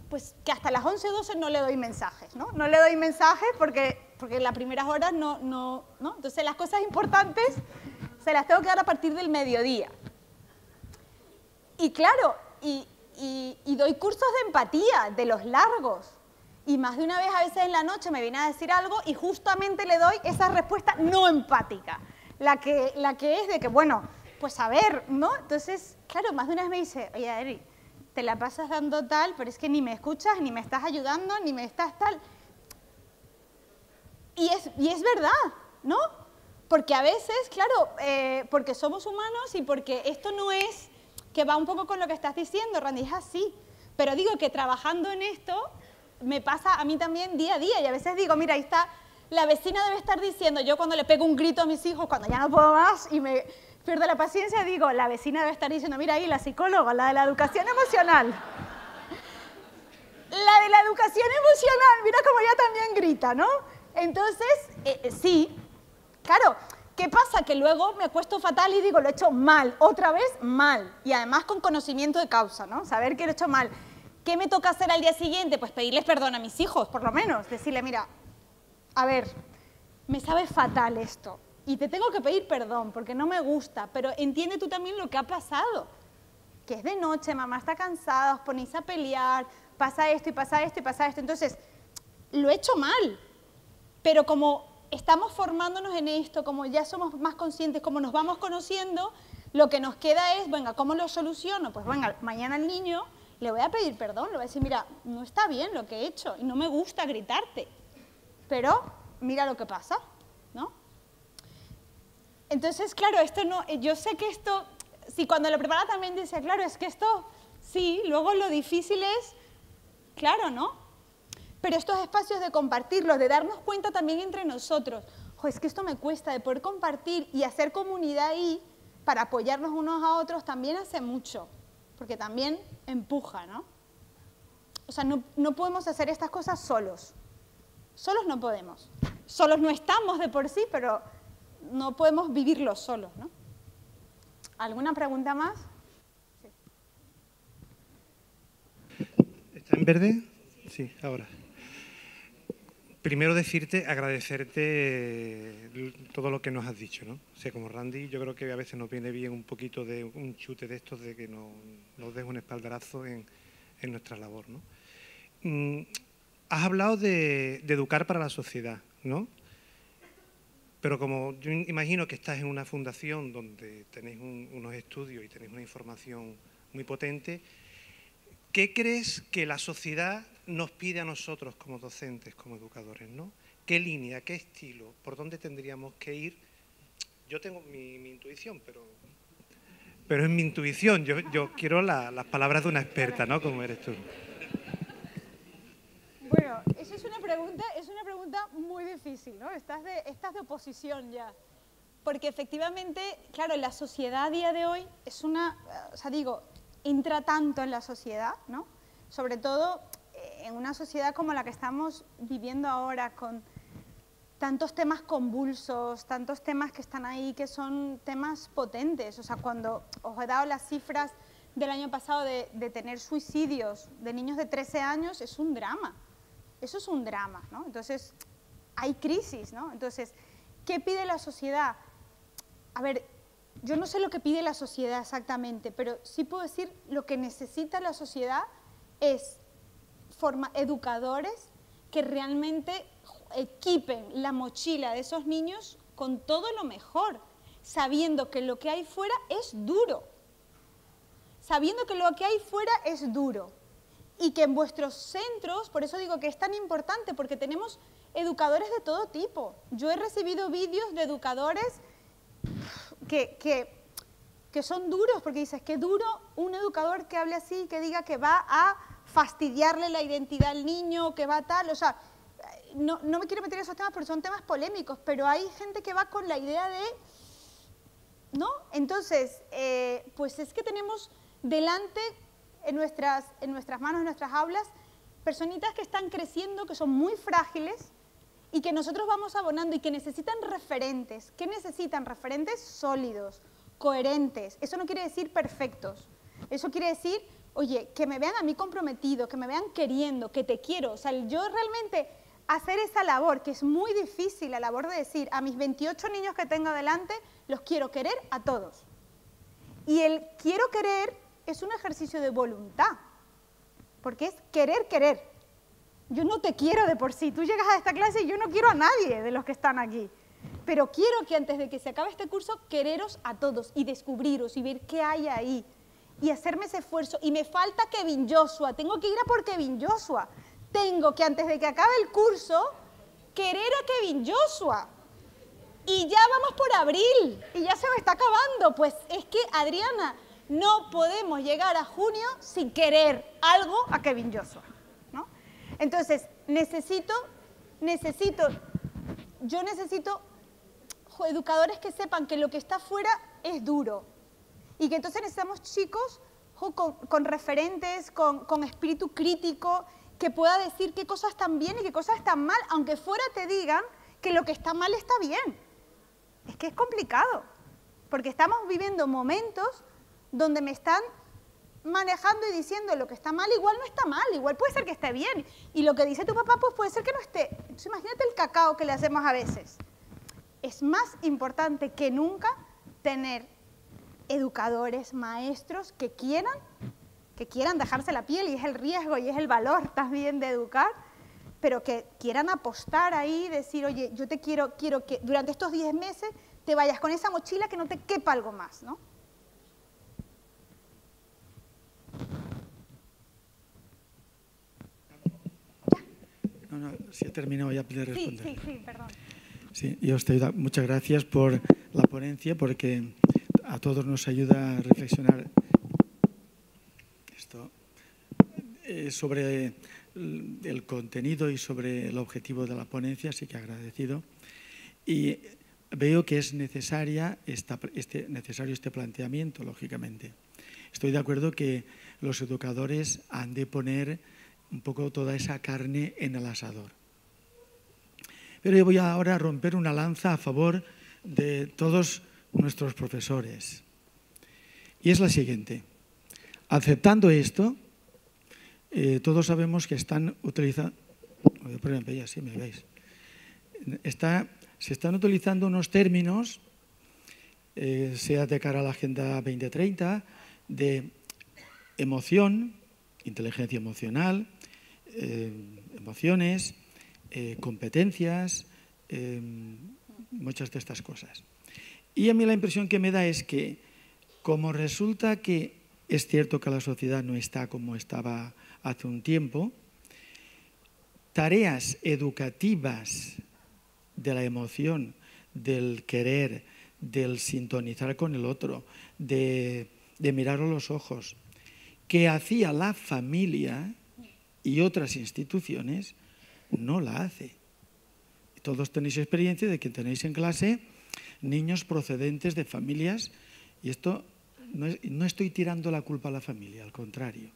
pues que hasta las 11 o 12 no le doy mensajes, ¿no? No le doy mensajes porque, porque en las primeras horas no, no, ¿no? Entonces las cosas importantes se las tengo que dar a partir del mediodía. Y claro, y, y- y doy cursos de empatía, de los largos. Y más de una vez a veces en la noche me viene a decir algo y justamente le doy esa respuesta no empática. La que, la que es de que, bueno, pues a ver, ¿no? Entonces, claro, más de una vez me dice, oye, Eri, te la pasas dando tal, pero es que ni me escuchas, ni me estás ayudando, ni me estás tal. Y es, y es verdad, ¿no? Porque a veces, claro, eh, porque somos humanos y porque esto no es, que va un poco con lo que estás diciendo, Randy, es así. Pero digo que trabajando en esto me pasa a mí también día a día y a veces digo, mira, ahí está, la vecina debe estar diciendo, yo cuando le pego un grito a mis hijos, cuando ya no puedo más y me pierdo la paciencia, digo, la vecina debe estar diciendo, mira ahí, la psicóloga, la de la educación emocional. La de la educación emocional, mira cómo ella también grita, ¿no? Entonces, eh, eh, sí, claro, ¿qué pasa? Que luego me acuesto fatal y digo, lo he hecho mal, otra vez mal, y además con conocimiento de causa, ¿no? Saber que lo he hecho mal. ¿Qué me toca hacer al día siguiente? Pues pedirles perdón a mis hijos, por lo menos, decirle, mira, a ver, me sabe fatal esto, y te tengo que pedir perdón porque no me gusta, pero entiende tú también lo que ha pasado, que es de noche, mamá está cansada, os ponéis a pelear, pasa esto y pasa esto y pasa esto, entonces, lo he hecho mal, pero como estamos formándonos en esto, como ya somos más conscientes, como nos vamos conociendo, lo que nos queda es, venga, ¿cómo lo soluciono? Pues venga, mañana al niño le voy a pedir perdón, le voy a decir, mira, no está bien lo que he hecho y no me gusta gritarte, pero mira lo que pasa, ¿no? Entonces, claro, esto no, yo sé que esto, si cuando lo preparaba también decía, claro, es que esto, sí, luego lo difícil es, claro, ¿no? Pero estos espacios de compartirlos, de darnos cuenta también entre nosotros, "Jo, es que esto me cuesta, de poder compartir y hacer comunidad ahí para apoyarnos unos a otros, también hace mucho, porque también empuja, ¿no? O sea, no, no podemos hacer estas cosas solos. Solos no podemos. Solos no estamos de por sí, pero no podemos vivirlo solos, ¿no? ¿Alguna pregunta más? ¿Está en verde? Sí, ahora. Primero decirte, agradecerte todo lo que nos has dicho, ¿no? O sea, como Randy, yo creo que a veces nos viene bien un poquito de un chute de estos, de que nos, nos des un espaldarazo en, nuestra labor, ¿no? Mm, has hablado de, educar para la sociedad, ¿no? Pero como yo imagino que estás en una fundación donde tenéis un, unos estudios y tenéis una información muy potente, ¿qué crees que la sociedad nos pide a nosotros como docentes, como educadores? ¿no? ¿Qué línea, qué estilo, por dónde tendríamos que ir? Yo tengo mi, intuición, pero, pero es mi intuición. Yo, yo quiero la, las palabras de una experta, ¿no? Como eres tú. Bueno, eso es una pregunta, es una pregunta muy difícil, ¿no? Estás de, estás de oposición ya. Porque efectivamente, claro, la sociedad a día de hoy es una, o sea, digo, entra tanto en la sociedad, ¿no? Sobre todo en una sociedad como la que estamos viviendo ahora, con tantos temas convulsos, tantos temas que están ahí, que son temas potentes. O sea, cuando os he dado las cifras del año pasado de, de tener suicidios de niños de 13 años, es un drama. Eso es un drama, ¿no? Entonces, hay crisis, ¿no? Entonces, ¿qué pide la sociedad? A ver, yo no sé lo que pide la sociedad exactamente, pero sí puedo decir lo que necesita la sociedad es forma, educadores que realmente equipen la mochila de esos niños con todo lo mejor, sabiendo que lo que hay fuera es duro, sabiendo que lo que hay fuera es duro y que en vuestros centros, por eso digo que es tan importante, porque tenemos educadores de todo tipo. Yo he recibido vídeos de educadores que, que, que son duros, porque dices, qué duro un educador que hable así, que diga que va a fastidiarle la identidad al niño, que va tal, o sea, no, no me quiero meter en esos temas porque son temas polémicos, pero hay gente que va con la idea de, ¿no? Entonces, eh, pues es que tenemos delante en nuestras, en nuestras manos, en nuestras aulas, personitas que están creciendo, que son muy frágiles y que nosotros vamos abonando y que necesitan referentes. ¿Qué necesitan? Referentes sólidos, coherentes. Eso no quiere decir perfectos. Eso quiere decir, oye, que me vean a mí comprometido, que me vean queriendo, que te quiero. O sea, yo realmente hacer esa labor, que es muy difícil, la labor de decir a mis 28 niños que tengo delante, los quiero querer a todos. Y el quiero querer es un ejercicio de voluntad, porque es querer querer. Yo no te quiero de por sí, tú llegas a esta clase y yo no quiero a nadie de los que están aquí, pero quiero que antes de que se acabe este curso, quereros a todos y descubriros y ver qué hay ahí y hacerme ese esfuerzo. Y me falta Kevin Joshua, tengo que ir a por Kevin Joshua. Tengo que antes de que acabe el curso querer a Kevin Joshua. Y ya vamos por abril y ya se me está acabando. Pues es que, Adriana, no podemos llegar a junio sin querer algo a Kevin Joshua. ¿no? Entonces, necesito, necesito, yo necesito educadores que sepan que lo que está afuera es duro. Y que entonces necesitamos chicos con referentes, con, con espíritu crítico, que pueda decir qué cosas están bien y qué cosas están mal, aunque fuera te digan que lo que está mal está bien. Es que es complicado, porque estamos viviendo momentos donde me están manejando y diciendo lo que está mal, igual no está mal, igual puede ser que esté bien. Y lo que dice tu papá, pues puede ser que no esté. Entonces, imagínate el cacao que le hacemos a veces. Es más importante que nunca tener educadores, maestros que quieran, que quieran dejarse la piel y es el riesgo y es el valor (laughs) también de educar, pero que quieran apostar ahí, decir, oye, yo te quiero, quiero que durante estos 10 meses te vayas con esa mochila que no te quepa algo más, ¿no? No, no, si he terminado ya de responder. sí, sí, perdón. Sí, yo estoy muchas gracias por la ponencia porque a todos nos ayuda a reflexionar eh, sobre el, contenido y sobre el objetivo de la ponencia, así que agradecido. Y veo que es este, necesario este planteamiento, lógicamente. Estoy de acuerdo que los educadores han de poner un poco toda esa carne en el asador. Pero yo voy ahora a romper una lanza a favor de todos nuestros profesores. Y es la siguiente. Aceptando esto, eh, todos sabemos que están utilizando... Sí, me veis. Está, se están utilizando unos términos, eh, sea de cara a la Agenda 2030, de emoción, inteligencia emocional, eh, emociones, competencias, muchas de estas cosas. Y a mí la impresión que me da es que, como resulta que es cierto que la sociedad no está como estaba hace un tiempo, tareas educativas de la emoción, del querer, del sintonizar con el otro, de, mirar a los ojos, que hacía la familia y otras instituciones, no la hace. Todos tenéis experiencia de que tenéis en clase niños procedentes de familias y esto no, es- no estoy tirando la culpa a la familia, al contrario.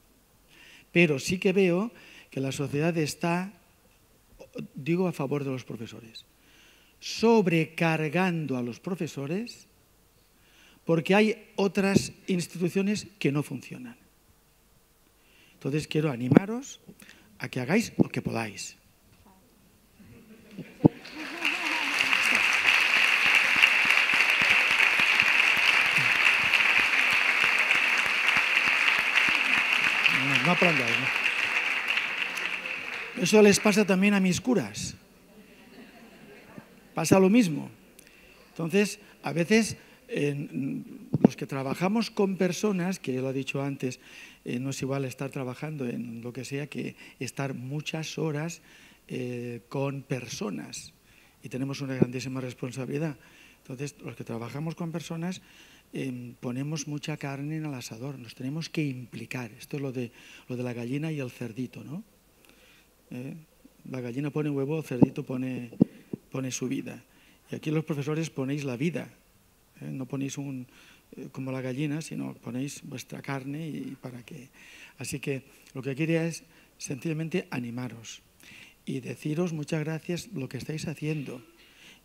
Pero sí que veo que la sociedad está, digo a favor de los profesores, sobrecargando a los profesores porque hay otras instituciones que no funcionan. Entonces quiero animaros a que hagáis lo que podáis. No, aprendáis. Eso les pasa también a mis curas. Pasa lo mismo. Entonces, a veces los que trabajamos con personas, que lo he dicho antes, eh, no es igual estar trabajando en lo que sea que estar muchas horas eh, con personas. Y tenemos una grandísima responsabilidad. Entonces, los que trabajamos con personas eh, ponemos mucha carne en el asador, nos tenemos que implicar. Esto es lo de, lo de la gallina y el cerdito, ¿no? ¿eh? La gallina pone huevo, el cerdito pone, pone su vida. Y aquí los profesores ponéis la vida. ¿eh? No ponéis un, eh, como la gallina, sino ponéis vuestra carne y para que... Así que lo que quería es sencillamente animaros y deciros muchas gracias lo que estáis haciendo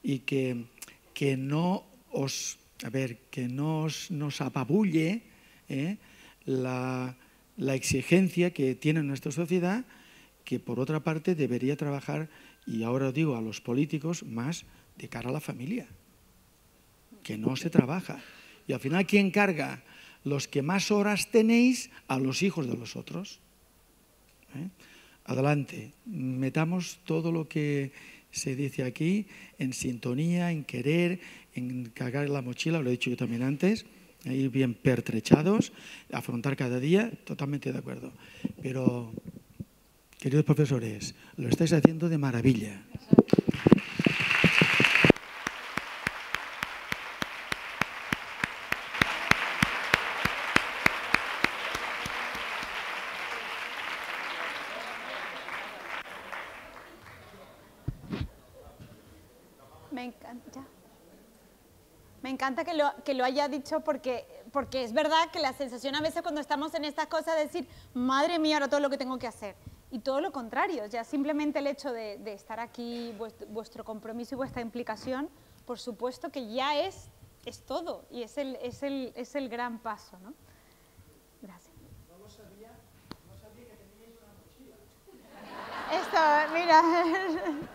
y que, que no os, a ver, que no os, nos apabulle ¿eh? la, exigencia que tiene nuestra sociedad que por otra parte debería trabajar, y ahora digo a los políticos, más de cara a la familia, que no se trabaja. Y al final, ¿quién carga? Los que más horas tenéis a los hijos de los otros. ¿Eh? Adelante, metamos todo lo que se dice aquí en sintonía, en querer, en cargar la mochila, lo he dicho yo también antes, ir bien pertrechados, afrontar cada día, totalmente de acuerdo. Pero Queridos profesores, lo estáis haciendo de maravilla. Me encanta. Me encanta que lo, que lo haya dicho porque, porque es verdad que la sensación a veces cuando estamos en estas cosas es decir, madre mía, ahora todo lo que tengo que hacer. Y todo lo contrario, ya simplemente el hecho de, de estar aquí, vuestro, vuestro compromiso y vuestra implicación, por supuesto que ya es, es todo y es el, es, el, es el gran paso. ¿no? Gracias. Esto, mira. (laughs)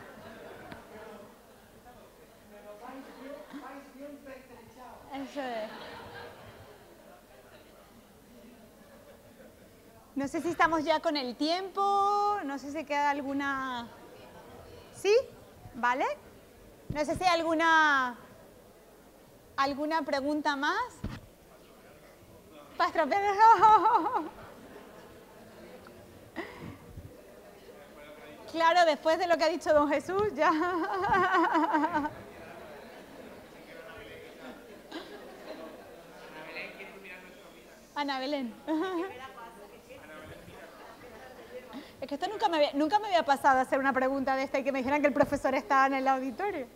No sé si estamos ya con el tiempo, no sé si queda alguna... ¿Sí? ¿Vale? No sé si hay alguna, alguna pregunta más. Para estropear- Claro, después de lo que ha dicho don Jesús, ya. Ana Belén. Es que esto nunca me, había, nunca me había pasado hacer una pregunta de esta y que me dijeran que el profesor estaba en el auditorio.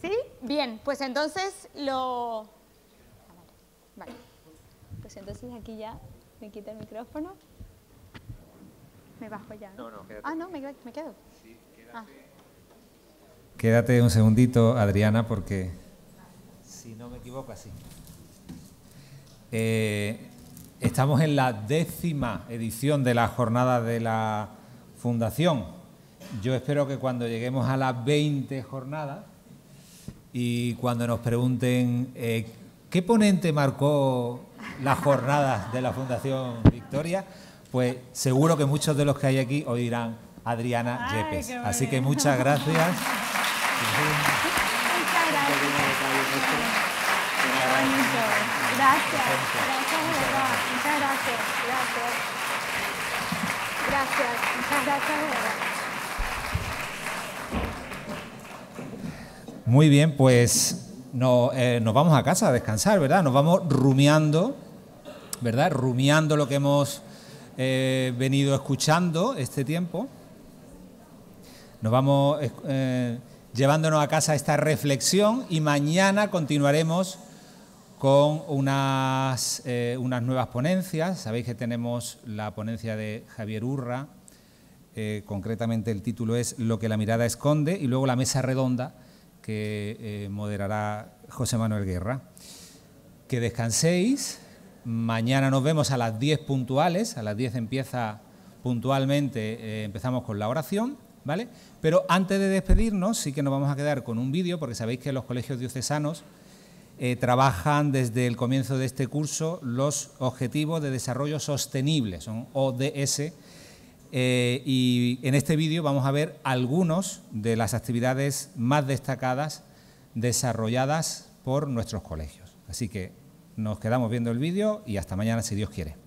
¿Sí? Bien, pues entonces lo... Vale. Pues entonces aquí ya me quito el micrófono. Me bajo ya. No, no, quédate. Ah, no, me, me quedo. Ah. Quédate un segundito, Adriana, porque si no me equivoco, así. Eh, estamos en la décima edición de la jornada de la Fundación. Yo espero que cuando lleguemos a las 20 jornadas y cuando nos pregunten eh, qué ponente marcó las jornadas de la Fundación Victoria, pues seguro que muchos de los que hay aquí hoy dirán Adriana Ay, Yepes. Así que. Muchas gracias. (laughs) Qué bonito. Gracias. Gracias. Muchas gracias. Gracias. Gracias. Muchas gracias. Muy bien, pues eh, nos vamos a casa a descansar, ¿verdad? Nos vamos rumiando, ¿verdad? Rumiando lo que hemos eh, venido escuchando este tiempo. Nos vamos eh, llevándonos a casa esta reflexión y mañana continuaremos con unas, eh, unas nuevas ponencias. Sabéis que tenemos la ponencia de Javier Urra, eh, concretamente el título es Lo que la mirada esconde, y luego la mesa redonda que eh, moderará José Manuel Guerra. Que descanséis, mañana nos vemos a las 10 puntuales, a las 10 empieza puntualmente, empezamos con la oración, ¿vale? Pero antes de despedirnos sí que nos vamos a quedar con un vídeo, porque sabéis que los colegios diocesanos eh, trabajan desde el comienzo de este curso los Objetivos de Desarrollo Sostenible, son ODS, eh, y en este vídeo vamos a ver algunos de las actividades más destacadas desarrolladas por nuestros colegios. Así que nos quedamos viendo el vídeo y hasta mañana si Dios quiere.